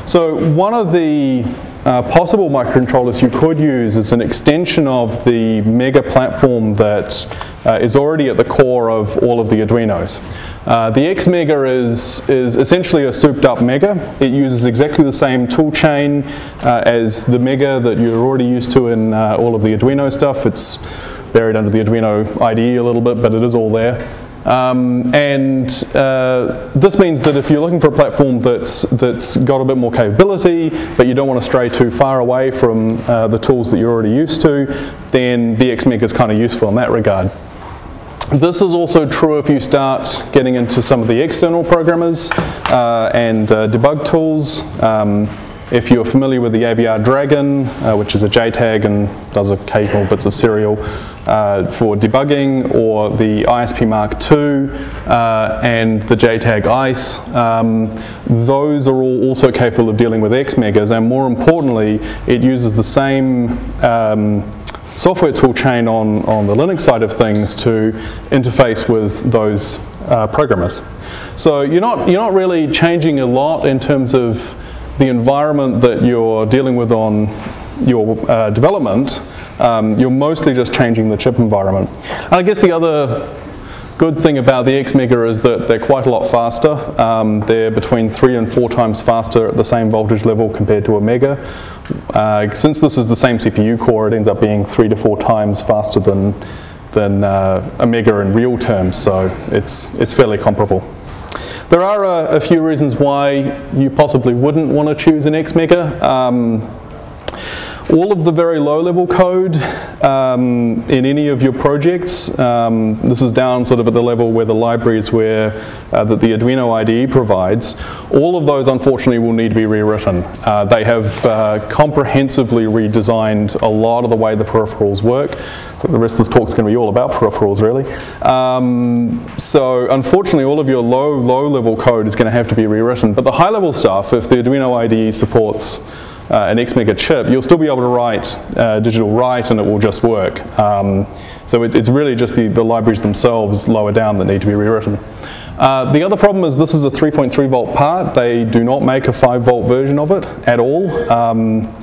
So one of the uh, possible microcontrollers you could use is an extension of the Mega platform that uh, is already at the core of all of the Arduinos. Uh, the XMega is, is essentially a souped up Mega. It uses exactly the same tool chain uh, as the Mega that you're already used to in uh, all of the Arduino stuff. It's buried under the Arduino IDE a little bit, but it is all there. Um, and uh, this means that if you're looking for a platform that's, that's got a bit more capability, but you don't want to stray too far away from uh, the tools that you're already used to, then the is kind of useful in that regard. This is also true if you start getting into some of the external programmers uh, and uh, debug tools. Um, if you're familiar with the AVR Dragon, uh, which is a JTAG and does occasional bits of serial, for debugging or the ISP Mark II uh, and the JTAG ICE. Um, those are all also capable of dealing with XMegas and more importantly it uses the same um, software toolchain on, on the Linux side of things to interface with those uh, programmers. So you're not, you're not really changing a lot in terms of the environment that you're dealing with on your uh, development, um, you're mostly just changing the chip environment. And I guess the other good thing about the XMega is that they're quite a lot faster. Um, they're between three and four times faster at the same voltage level compared to a Mega. Uh, since this is the same CPU core, it ends up being three to four times faster than, than uh, a Mega in real terms, so it's, it's fairly comparable. There are a, a, few reasons why you possibly wouldn't want to choose an XMega. Um, all of the very low level code um, in any of your projects, um, this is down sort of at the level where the libraries where uh, that the Arduino IDE provides, all of those unfortunately will need to be rewritten. Uh, they have uh, comprehensively redesigned a lot of the way the peripherals work. the rest of this talk is going to be all about peripherals really. Um, so unfortunately all of your low, low level code is going to have to be rewritten, but the high level stuff, if the Arduino IDE supports uh, an XMega chip, you'll still be able to write uh, digital write and it will just work. Um, so it, it's really just the, the libraries themselves lower down that need to be rewritten. Uh, the other problem is this is a 3.3 volt part. They do not make a 5 volt version of it at all. Um,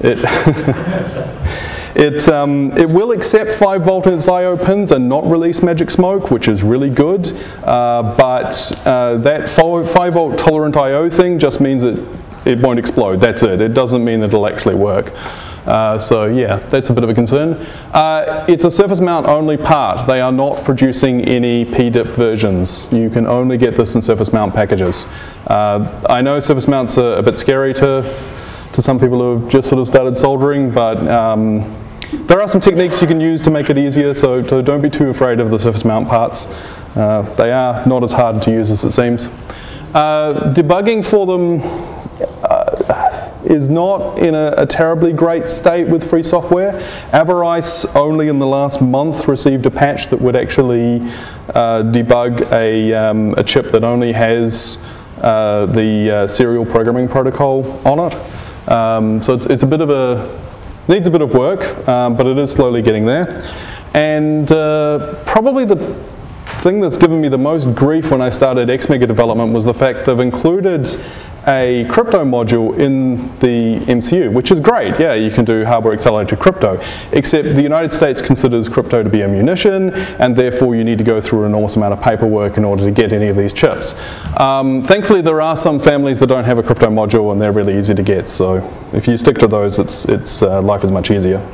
it It, um, it will accept 5 volt in its I.O. pins and not release magic smoke, which is really good. Uh, but uh, that 5 volt tolerant I.O. thing just means that it won't explode. That's it. It doesn't mean that it'll actually work. Uh, so yeah, that's a bit of a concern. Uh, it's a surface mount only part. They are not producing any PDIP versions. You can only get this in surface mount packages. Uh, I know surface mounts are a bit scary to, to some people who have just sort of started soldering, but um, there are some techniques you can use to make it easier, so, so don't be too afraid of the surface mount parts. Uh, they are not as hard to use as it seems. Uh, debugging for them uh, is not in a, a, terribly great state with free software. Avarice only in the last month received a patch that would actually uh, debug a, um, a, chip that only has uh, the uh, serial programming protocol on it. Um, so it's, it's, a bit of a, needs a bit of work, um, but it is slowly getting there. And uh, probably the thing that's given me the most grief when I started XMega development was the fact they've included a crypto module in the MCU, which is great. Yeah, you can do hardware accelerated crypto, except the United States considers crypto to be a munition, and therefore you need to go through an enormous amount of paperwork in order to get any of these chips. Um, thankfully, there are some families that don't have a crypto module, and they're really easy to get. So if you stick to those, it's, it's uh, life is much easier.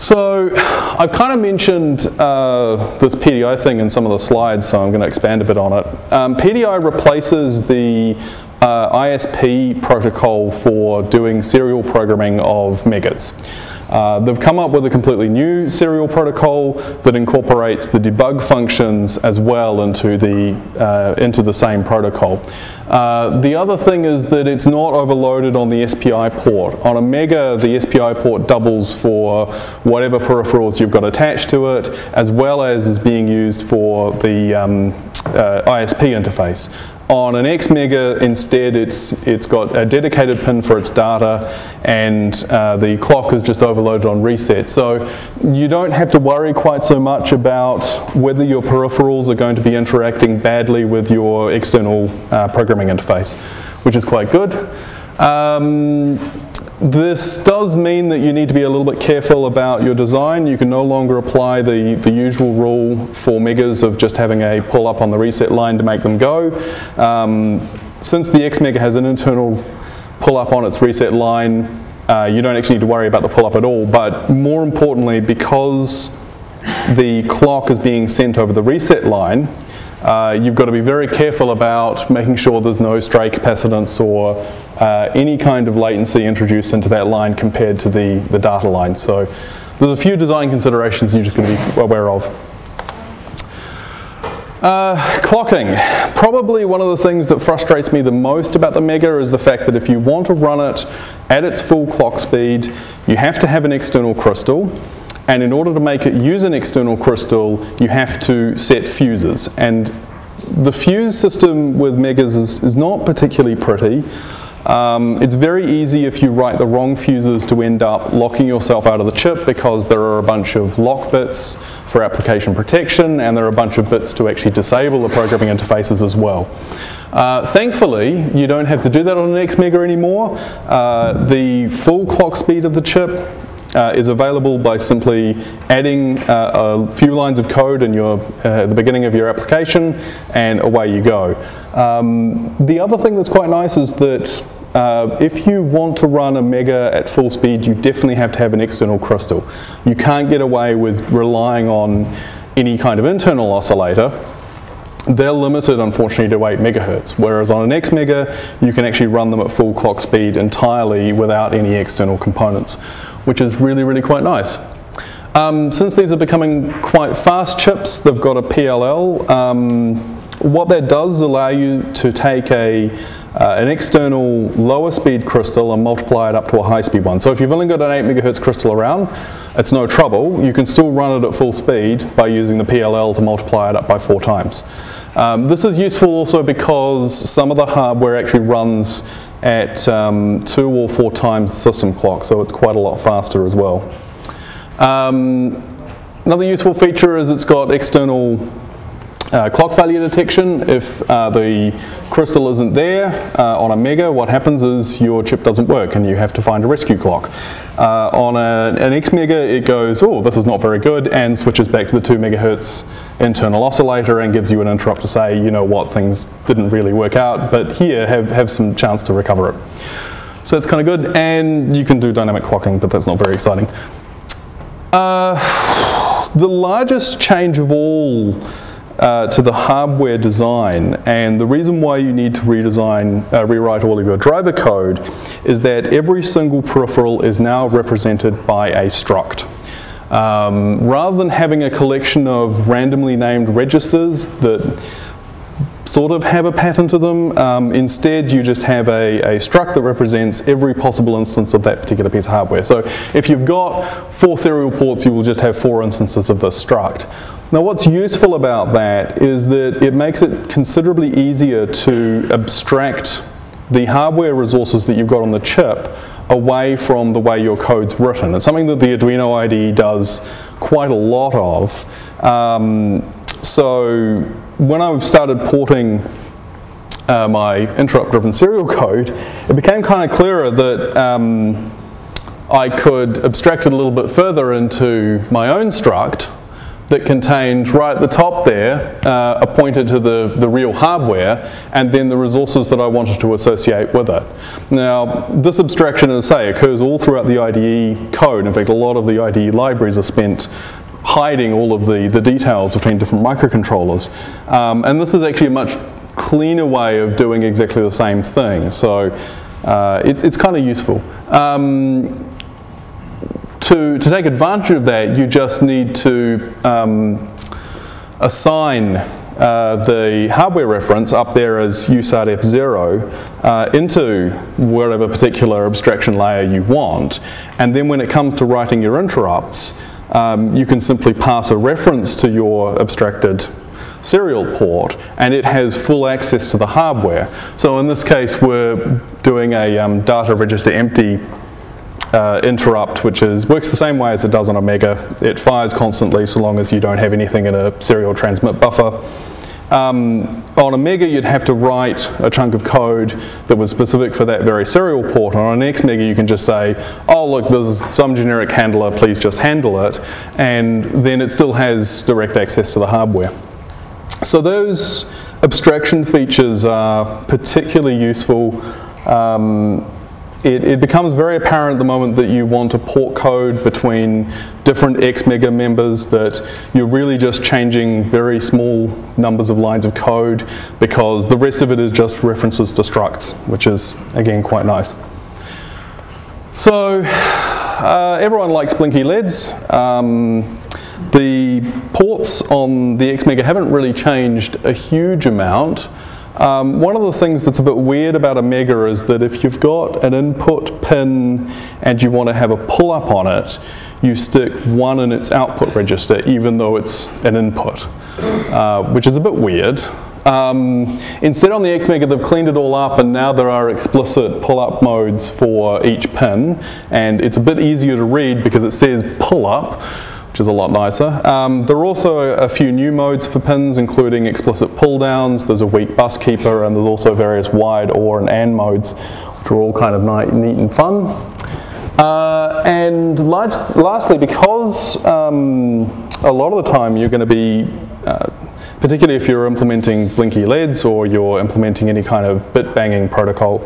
So I've kind of mentioned uh, this PDI thing in some of the slides, so I'm going to expand a bit on it. Um, PDI replaces the uh, ISP protocol for doing serial programming of megas. Uh, they've come up with a completely new serial protocol that incorporates the debug functions as well into the, uh, into the same protocol. Uh, the other thing is that it's not overloaded on the SPI port. On a Mega, the SPI port doubles for whatever peripherals you've got attached to it, as well as is being used for the um, uh, ISP interface. On an Xmega, instead, it's, it's got a dedicated pin for its data and uh, the clock is just overloaded on reset. So you don't have to worry quite so much about whether your peripherals are going to be interacting badly with your external uh, programming interface, which is quite good. Um, this does mean that you need to be a little bit careful about your design. You can no longer apply the, the usual rule for megas of just having a pull up on the reset line to make them go. Um, since the Xmega has an internal pull up on its reset line, uh, you don't actually need to worry about the pull up at all. But more importantly, because the clock is being sent over the reset line, uh, you've got to be very careful about making sure there's no stray capacitance or uh, any kind of latency introduced into that line compared to the, the data line. So there's a few design considerations you're just going to be aware of. Uh, clocking. Probably one of the things that frustrates me the most about the Mega is the fact that if you want to run it at its full clock speed, you have to have an external crystal. And in order to make it use an external crystal, you have to set fuses. And the fuse system with Megas is, is not particularly pretty. Um, it's very easy if you write the wrong fuses to end up locking yourself out of the chip because there are a bunch of lock bits for application protection and there are a bunch of bits to actually disable the programming interfaces as well. Uh, thankfully, you don't have to do that on an Xmega anymore. Uh, the full clock speed of the chip uh, is available by simply adding uh, a few lines of code in your, uh, the beginning of your application and away you go. Um, the other thing that's quite nice is that uh, if you want to run a Mega at full speed, you definitely have to have an external crystal. You can't get away with relying on any kind of internal oscillator they're limited unfortunately to 8 megahertz, whereas on an Xmega you can actually run them at full clock speed entirely without any external components which is really, really quite nice. Um, since these are becoming quite fast chips, they've got a PLL. Um, what that does allow you to take a, uh, an external lower speed crystal and multiply it up to a high speed one. So if you've only got an 8 megahertz crystal around, it's no trouble. You can still run it at full speed by using the PLL to multiply it up by four times. Um, this is useful also because some of the hardware actually runs at um, two or four times the system clock, so it's quite a lot faster as well. Um, another useful feature is it's got external uh, clock failure detection. If uh, the crystal isn't there uh, on a Mega, what happens is your chip doesn't work and you have to find a rescue clock. Uh, on a, an X Mega, it goes, oh, this is not very good, and switches back to the 2 megahertz internal oscillator and gives you an interrupt to say, you know what, things didn't really work out, but here, have, have some chance to recover it. So it's kind of good, and you can do dynamic clocking, but that's not very exciting. Uh, the largest change of all uh, to the hardware design. And the reason why you need to redesign, uh, rewrite all of your driver code is that every single peripheral is now represented by a struct. Um, rather than having a collection of randomly named registers that sort of have a pattern to them. Um, instead, you just have a, a struct that represents every possible instance of that particular piece of hardware. So if you've got four serial ports, you will just have four instances of this struct. Now what's useful about that is that it makes it considerably easier to abstract the hardware resources that you've got on the chip away from the way your code's written. It's something that the Arduino IDE does quite a lot of. Um, so when I started porting uh, my interrupt-driven serial code, it became kind of clearer that um, I could abstract it a little bit further into my own struct that contained right at the top there uh, a pointer to the, the real hardware and then the resources that I wanted to associate with it. Now, this abstraction, as I say, occurs all throughout the IDE code. In fact, a lot of the IDE libraries are spent hiding all of the, the details between different microcontrollers. Um, and this is actually a much cleaner way of doing exactly the same thing. So uh, it, it's kind of useful. Um, to, to take advantage of that, you just need to um, assign uh, the hardware reference up there as USART F0 uh, into whatever particular abstraction layer you want. And then when it comes to writing your interrupts, um, you can simply pass a reference to your abstracted serial port and it has full access to the hardware. So in this case we're doing a um, data register empty uh, interrupt, which is, works the same way as it does on a Mega. It fires constantly so long as you don't have anything in a serial transmit buffer. Um, on a Mega, you'd have to write a chunk of code that was specific for that very serial port. On an XMega, you can just say, oh, look, there's some generic handler, please just handle it. And then it still has direct access to the hardware. So those abstraction features are particularly useful um, it, it, becomes very apparent at the moment that you want to port code between different XMega members that you're really just changing very small numbers of lines of code because the rest of it is just references to structs, which is, again, quite nice. So, uh, everyone likes blinky LEDs. Um, the ports on the XMega haven't really changed a huge amount. Um, one of the things that's a bit weird about a Mega is that if you've got an input pin and you want to have a pull-up on it, you stick one in its output register even though it's an input, uh, which is a bit weird. Um, instead on the XMega they've cleaned it all up and now there are explicit pull-up modes for each pin and it's a bit easier to read because it says pull-up which is a lot nicer. Um, there are also a, few new modes for pins, including explicit pull downs, there's a weak bus keeper, and there's also various wide OR and AND modes, which are all kind of neat and fun. Uh, and large, lastly, because um, a lot of the time you're going to be, uh, particularly if you're implementing blinky LEDs or you're implementing any kind of bit banging protocol,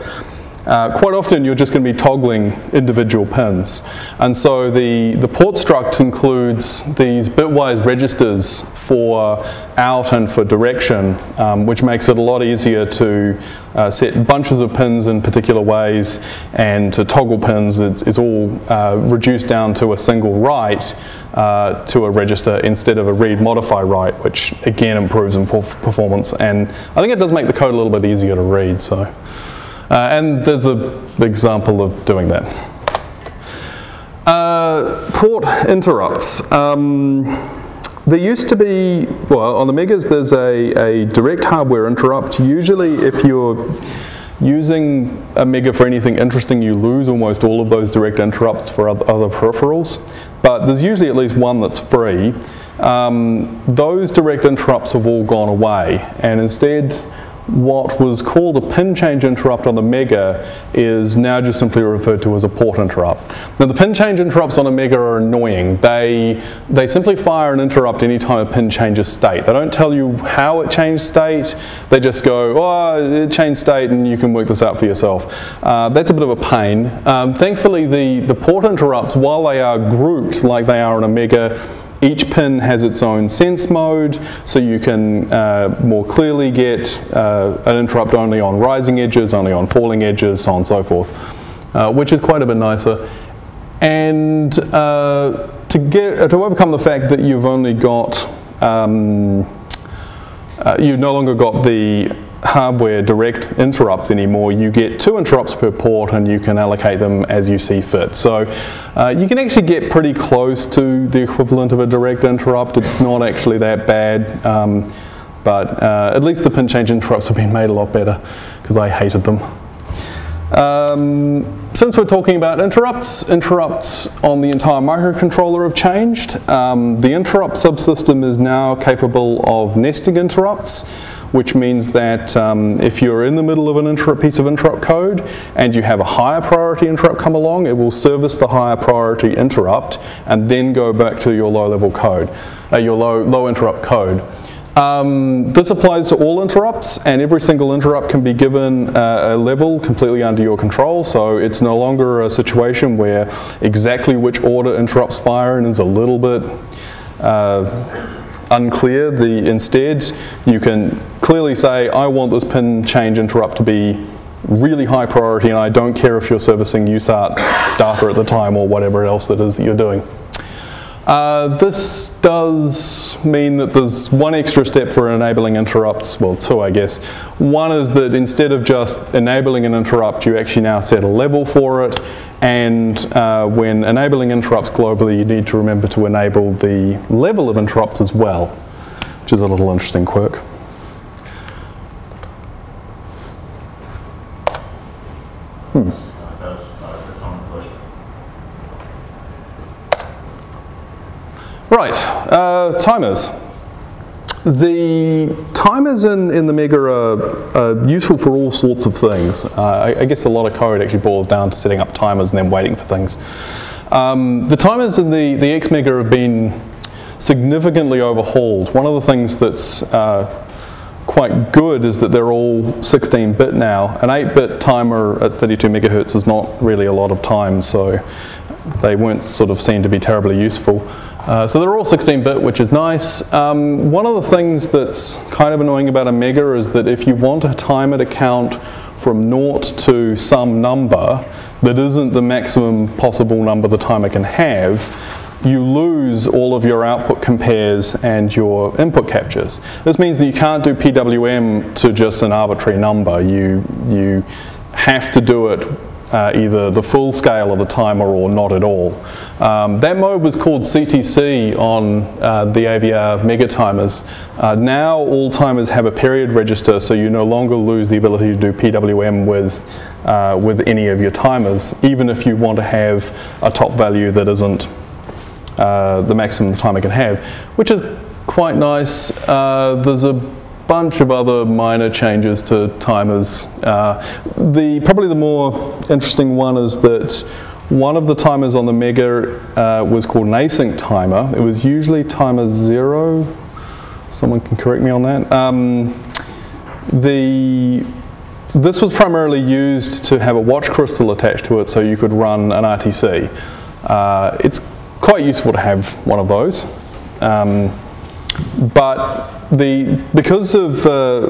uh, quite often you're just going to be toggling individual pins. And so the, the port struct includes these bitwise registers for out and for direction, um, which makes it a lot easier to uh, set bunches of pins in particular ways and to toggle pins. It's, it's all uh, reduced down to a single write uh, to a register instead of a read modify write, which again improves in performance. And I think it does make the code a little bit easier to read. So. Uh, and there's an example of doing that. Uh, port interrupts. Um, there used to be, well, on the Megas there's a, a direct hardware interrupt. Usually if you're using a Mega for anything interesting, you lose almost all of those direct interrupts for other, other peripherals. But there's usually at least one that's free. Um, those direct interrupts have all gone away, and instead what was called a pin change interrupt on the Mega is now just simply referred to as a port interrupt. Now the pin change interrupts on a Mega are annoying. They, they simply fire an interrupt anytime a pin changes state. They don't tell you how it changed state. They just go, oh, it changed state and you can work this out for yourself. Uh, that's a bit of a pain. Um, thankfully the, the port interrupts, while they are grouped like they are on a Mega, each pin has its own sense mode, so you can uh, more clearly get uh, an interrupt only on rising edges, only on falling edges, so on and so forth, uh, which is quite a bit nicer. And uh, to, get, uh, to overcome the fact that you've only got, um, uh, you've no longer got the hardware direct interrupts anymore. You get two interrupts per port and you can allocate them as you see fit. So uh, you can actually get pretty close to the equivalent of a direct interrupt. It's not actually that bad. Um, but uh, at least the pin change interrupts have been made a lot better because I hated them. Um, since we're talking about interrupts, interrupts on the entire microcontroller have changed. Um, the interrupt subsystem is now capable of nesting interrupts, which means that um, if you're in the middle of an interrupt, piece of interrupt code and you have a higher priority interrupt come along, it will service the higher priority interrupt and then go back to your low level code, uh, your low, low interrupt code. Um, this applies to all interrupts, and every single interrupt can be given uh, a level completely under your control, so it's no longer a situation where exactly which order interrupts fire in is a little bit uh, unclear. The, instead, you can clearly say, I want this pin change interrupt to be really high priority, and I don't care if you're servicing USART data at the time or whatever else it is that you're doing. Uh, this does mean that there's one extra step for enabling interrupts, well two I guess. One is that instead of just enabling an interrupt, you actually now set a level for it, and uh, when enabling interrupts globally, you need to remember to enable the level of interrupts as well, which is a little interesting quirk. Hmm. Right, uh, timers. The timers in, in the Mega are, are, useful for all sorts of things. Uh, I, I, guess a lot of code actually boils down to setting up timers and then waiting for things. Um, the timers in the, the Xmega have been significantly overhauled. One of the things that's uh, quite good is that they're all 16-bit now. An 8-bit timer at 32 megahertz is not really a lot of time, so they weren't sort of seen to be terribly useful. Uh, so they're all 16-bit, which is nice. Um, one of the things that's kind of annoying about a Mega is that if you want a timer to count from naught to some number that isn't the maximum possible number the timer can have, you lose all of your output compares and your input captures. This means that you can't do PWM to just an arbitrary number. You, you have to do it uh, either the full scale of the timer or not at all. Um, that mode was called CTC on uh, the AVR mega timers. Uh, now all timers have a period register so you no longer lose the ability to do PWM with, uh, with any of your timers, even if you want to have a top value that isn't uh, the maximum the timer can have, which is quite nice. Uh, there's a bunch of other minor changes to timers. Uh, the Probably the more interesting one is that one of the timers on the Mega uh, was called an async timer. It was usually timer zero. Someone can correct me on that. Um, the this was primarily used to have a watch crystal attached to it so you could run an RTC. Uh, it's quite useful to have one of those. Um, but the, because of uh,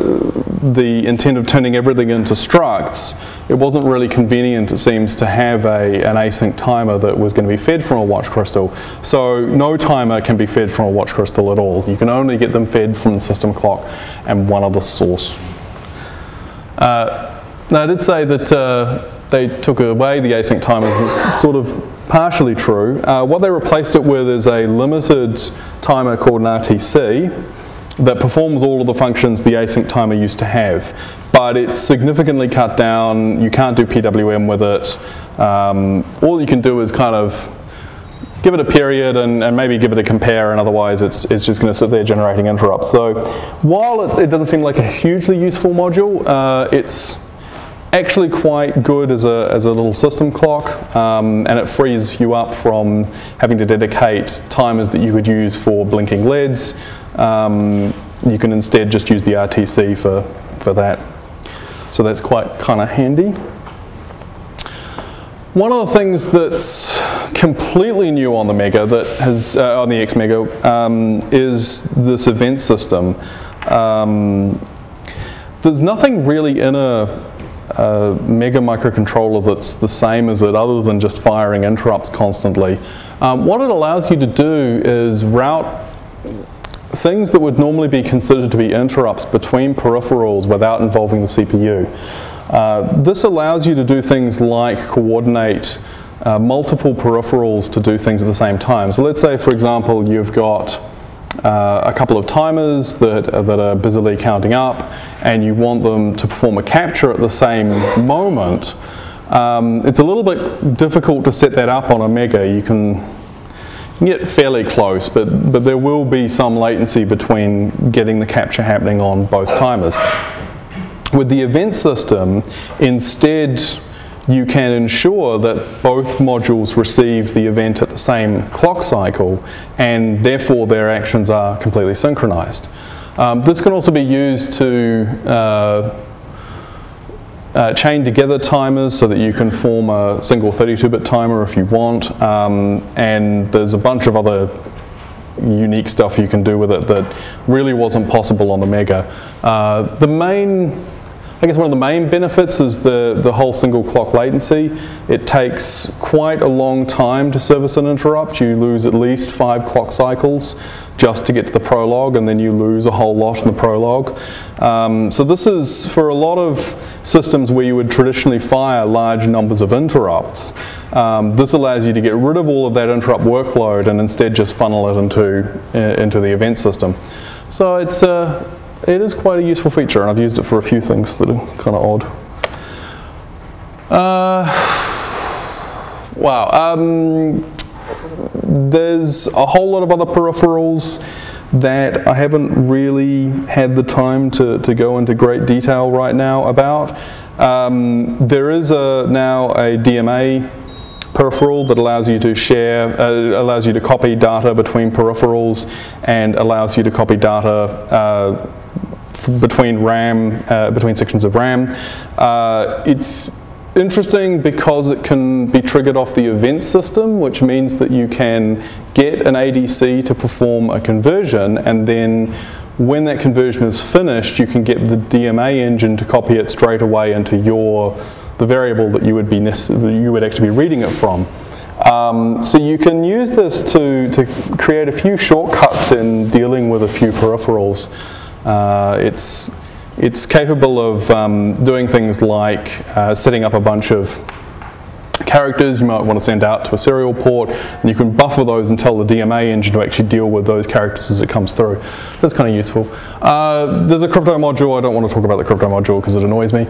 the intent of turning everything into structs, it wasn't really convenient, it seems, to have a, an async timer that was going to be fed from a watch crystal. So no timer can be fed from a watch crystal at all. You can only get them fed from the system clock and one other source. Uh, now I did say that uh, they took away the async timers, and it's sort of partially true. Uh, what they replaced it with is a limited timer called an RTC, that performs all of the functions the async timer used to have, but it's significantly cut down. You can't do PWM with it. Um, all you can do is kind of give it a period and, and, maybe give it a compare and otherwise it's, it's just going to sit there generating interrupts. So while it, it doesn't seem like a hugely useful module, uh, it's actually quite good as a, as a little system clock um, and it frees you up from having to dedicate timers that you could use for blinking LEDs um, you can instead just use the RTC for, for that. So that's quite kind of handy. One of the things that's completely new on the Mega that has uh, on the X Mega um, is this event system. Um, there's nothing really in a, a, Mega microcontroller that's the same as it other than just firing interrupts constantly. Um, what it allows you to do is route things that would normally be considered to be interrupts between peripherals without involving the CPU. Uh, this allows you to do things like coordinate uh, multiple peripherals to do things at the same time. So let's say, for example, you've got uh, a couple of timers that, uh, that are busily counting up and you want them to perform a capture at the same moment. Um, it's a little bit difficult to set that up on a Mega. You can get fairly close, but, but there will be some latency between getting the capture happening on both timers. With the event system, instead you can ensure that both modules receive the event at the same clock cycle and therefore their actions are completely synchronized. Um, this can also be used to uh, uh, chain together timers so that you can form a single 32-bit timer if you want um, and there's a bunch of other unique stuff you can do with it that really wasn't possible on the Mega. Uh, the main I guess one of the main benefits is the, the whole single clock latency. It takes quite a long time to service an interrupt. You lose at least five clock cycles just to get to the prologue and then you lose a whole lot in the prologue. Um, so this is for a lot of systems where you would traditionally fire large numbers of interrupts. Um, this allows you to get rid of all of that interrupt workload and instead just funnel it into, uh, into the event system. So it's, uh, it is quite a useful feature and I've used it for a few things that are kind of odd. Uh, wow. Um, there's a whole lot of other peripherals that I haven't really had the time to, to go into great detail right now about. Um, there is a, now a DMA peripheral that allows you to share, uh, allows you to copy data between peripherals and allows you to copy data uh, between RAM, uh, between sections of RAM. Uh, it's interesting because it can be triggered off the event system, which means that you can get an ADC to perform a conversion and then when that conversion is finished, you can get the DMA engine to copy it straight away into your the variable that you would be you would actually be reading it from. Um, so you can use this to, to create a few shortcuts in dealing with a few peripherals. Uh, it's, it's capable of um, doing things like uh, setting up a bunch of characters you might want to send out to a serial port and you can buffer those and tell the DMA engine to actually deal with those characters as it comes through. That's kind of useful. Uh, there's a crypto module, I don't want to talk about the crypto module because it annoys me.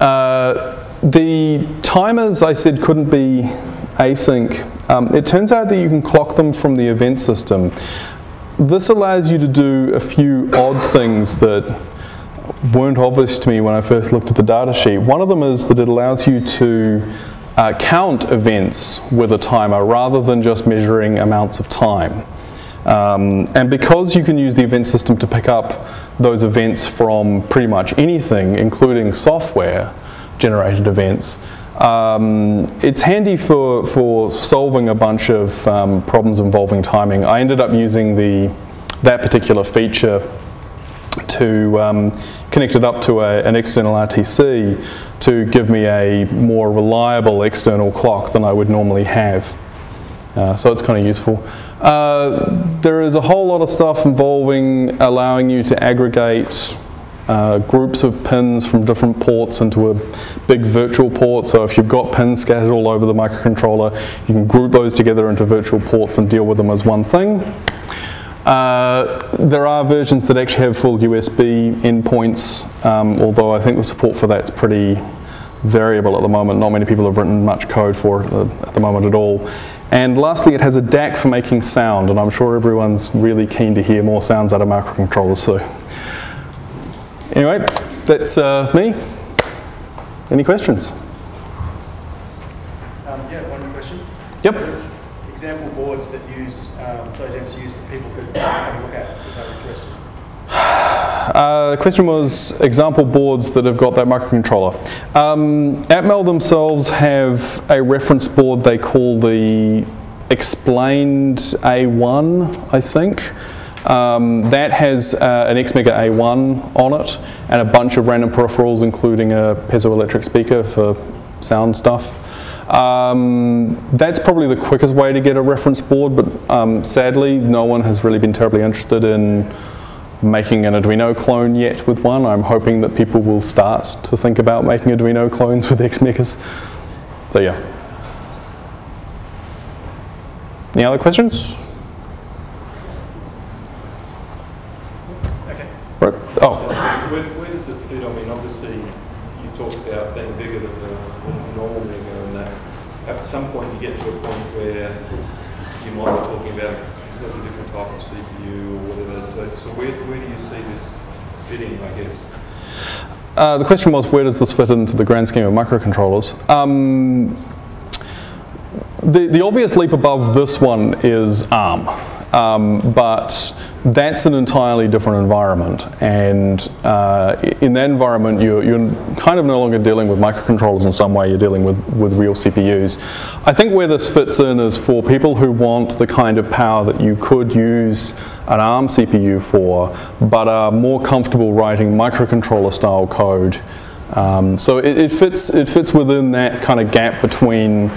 Uh, the timers I said couldn't be async. Um, it turns out that you can clock them from the event system this allows you to do a few odd things that weren't obvious to me when I first looked at the data sheet. One of them is that it allows you to uh, count events with a timer rather than just measuring amounts of time. Um, and because you can use the event system to pick up those events from pretty much anything, including software generated events, um, it's handy for, for solving a bunch of um, problems involving timing. I ended up using the, that particular feature to um, connect it up to a, an external RTC to give me a more reliable external clock than I would normally have. Uh, so it's kind of useful. Uh, there is a whole lot of stuff involving allowing you to aggregate uh, groups of pins from different ports into a big virtual port. So if you've got pins scattered all over the microcontroller, you can group those together into virtual ports and deal with them as one thing. Uh, there are versions that actually have full USB endpoints, um, although I think the support for that's pretty variable at the moment. Not many people have written much code for it at the moment at all. And lastly, it has a DAC for making sound, and I'm sure everyone's really keen to hear more sounds out of microcontrollers. So Anyway, that's uh, me. Any questions? Um, yeah, one question. Yep. Example boards that use um, those MCUs that people could have a look at if they interested. Uh, the question was example boards that have got that microcontroller. Um, Atmel themselves have a reference board they call the Xplained A1, I think. Um, that has uh, an Xmega A1 on it and a bunch of random peripherals including a piezoelectric speaker for sound stuff. Um, that's probably the quickest way to get a reference board but um, sadly no one has really been terribly interested in making an Arduino clone yet with one. I'm hoping that people will start to think about making Arduino clones with Xmegas. So yeah. Any other questions? Right. Oh. Where, where, does it fit? I mean, obviously, you talked about being bigger than the, normal Mega and that. At some point, you get to a point where you might be talking about a different type of CPU or whatever. So, so where, where do you see this fitting, I guess? Uh, the question was, where does this fit into the grand scheme of microcontrollers? Um, the, the obvious leap above this one is ARM, um, but that's an entirely different environment. And uh, in that environment, you're, you're kind of no longer dealing with microcontrollers in some way, you're dealing with, with real CPUs. I think where this fits in is for people who want the kind of power that you could use an ARM CPU for, but are more comfortable writing microcontroller style code. Um, so it, it, fits, it fits within that kind of gap between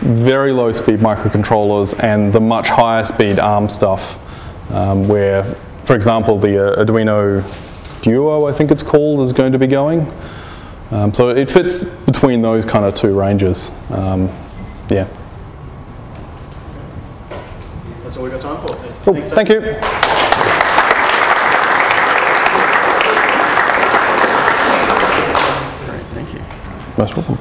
very low speed microcontrollers and the much higher speed ARM stuff um, where, for example, the uh, Arduino Duo, I think it's called, is going to be going. Um, so it fits between those kind of two ranges. Um, yeah. That's all we've got time for. So Cool. thanks, Thank you. Great, thank you. Most welcome.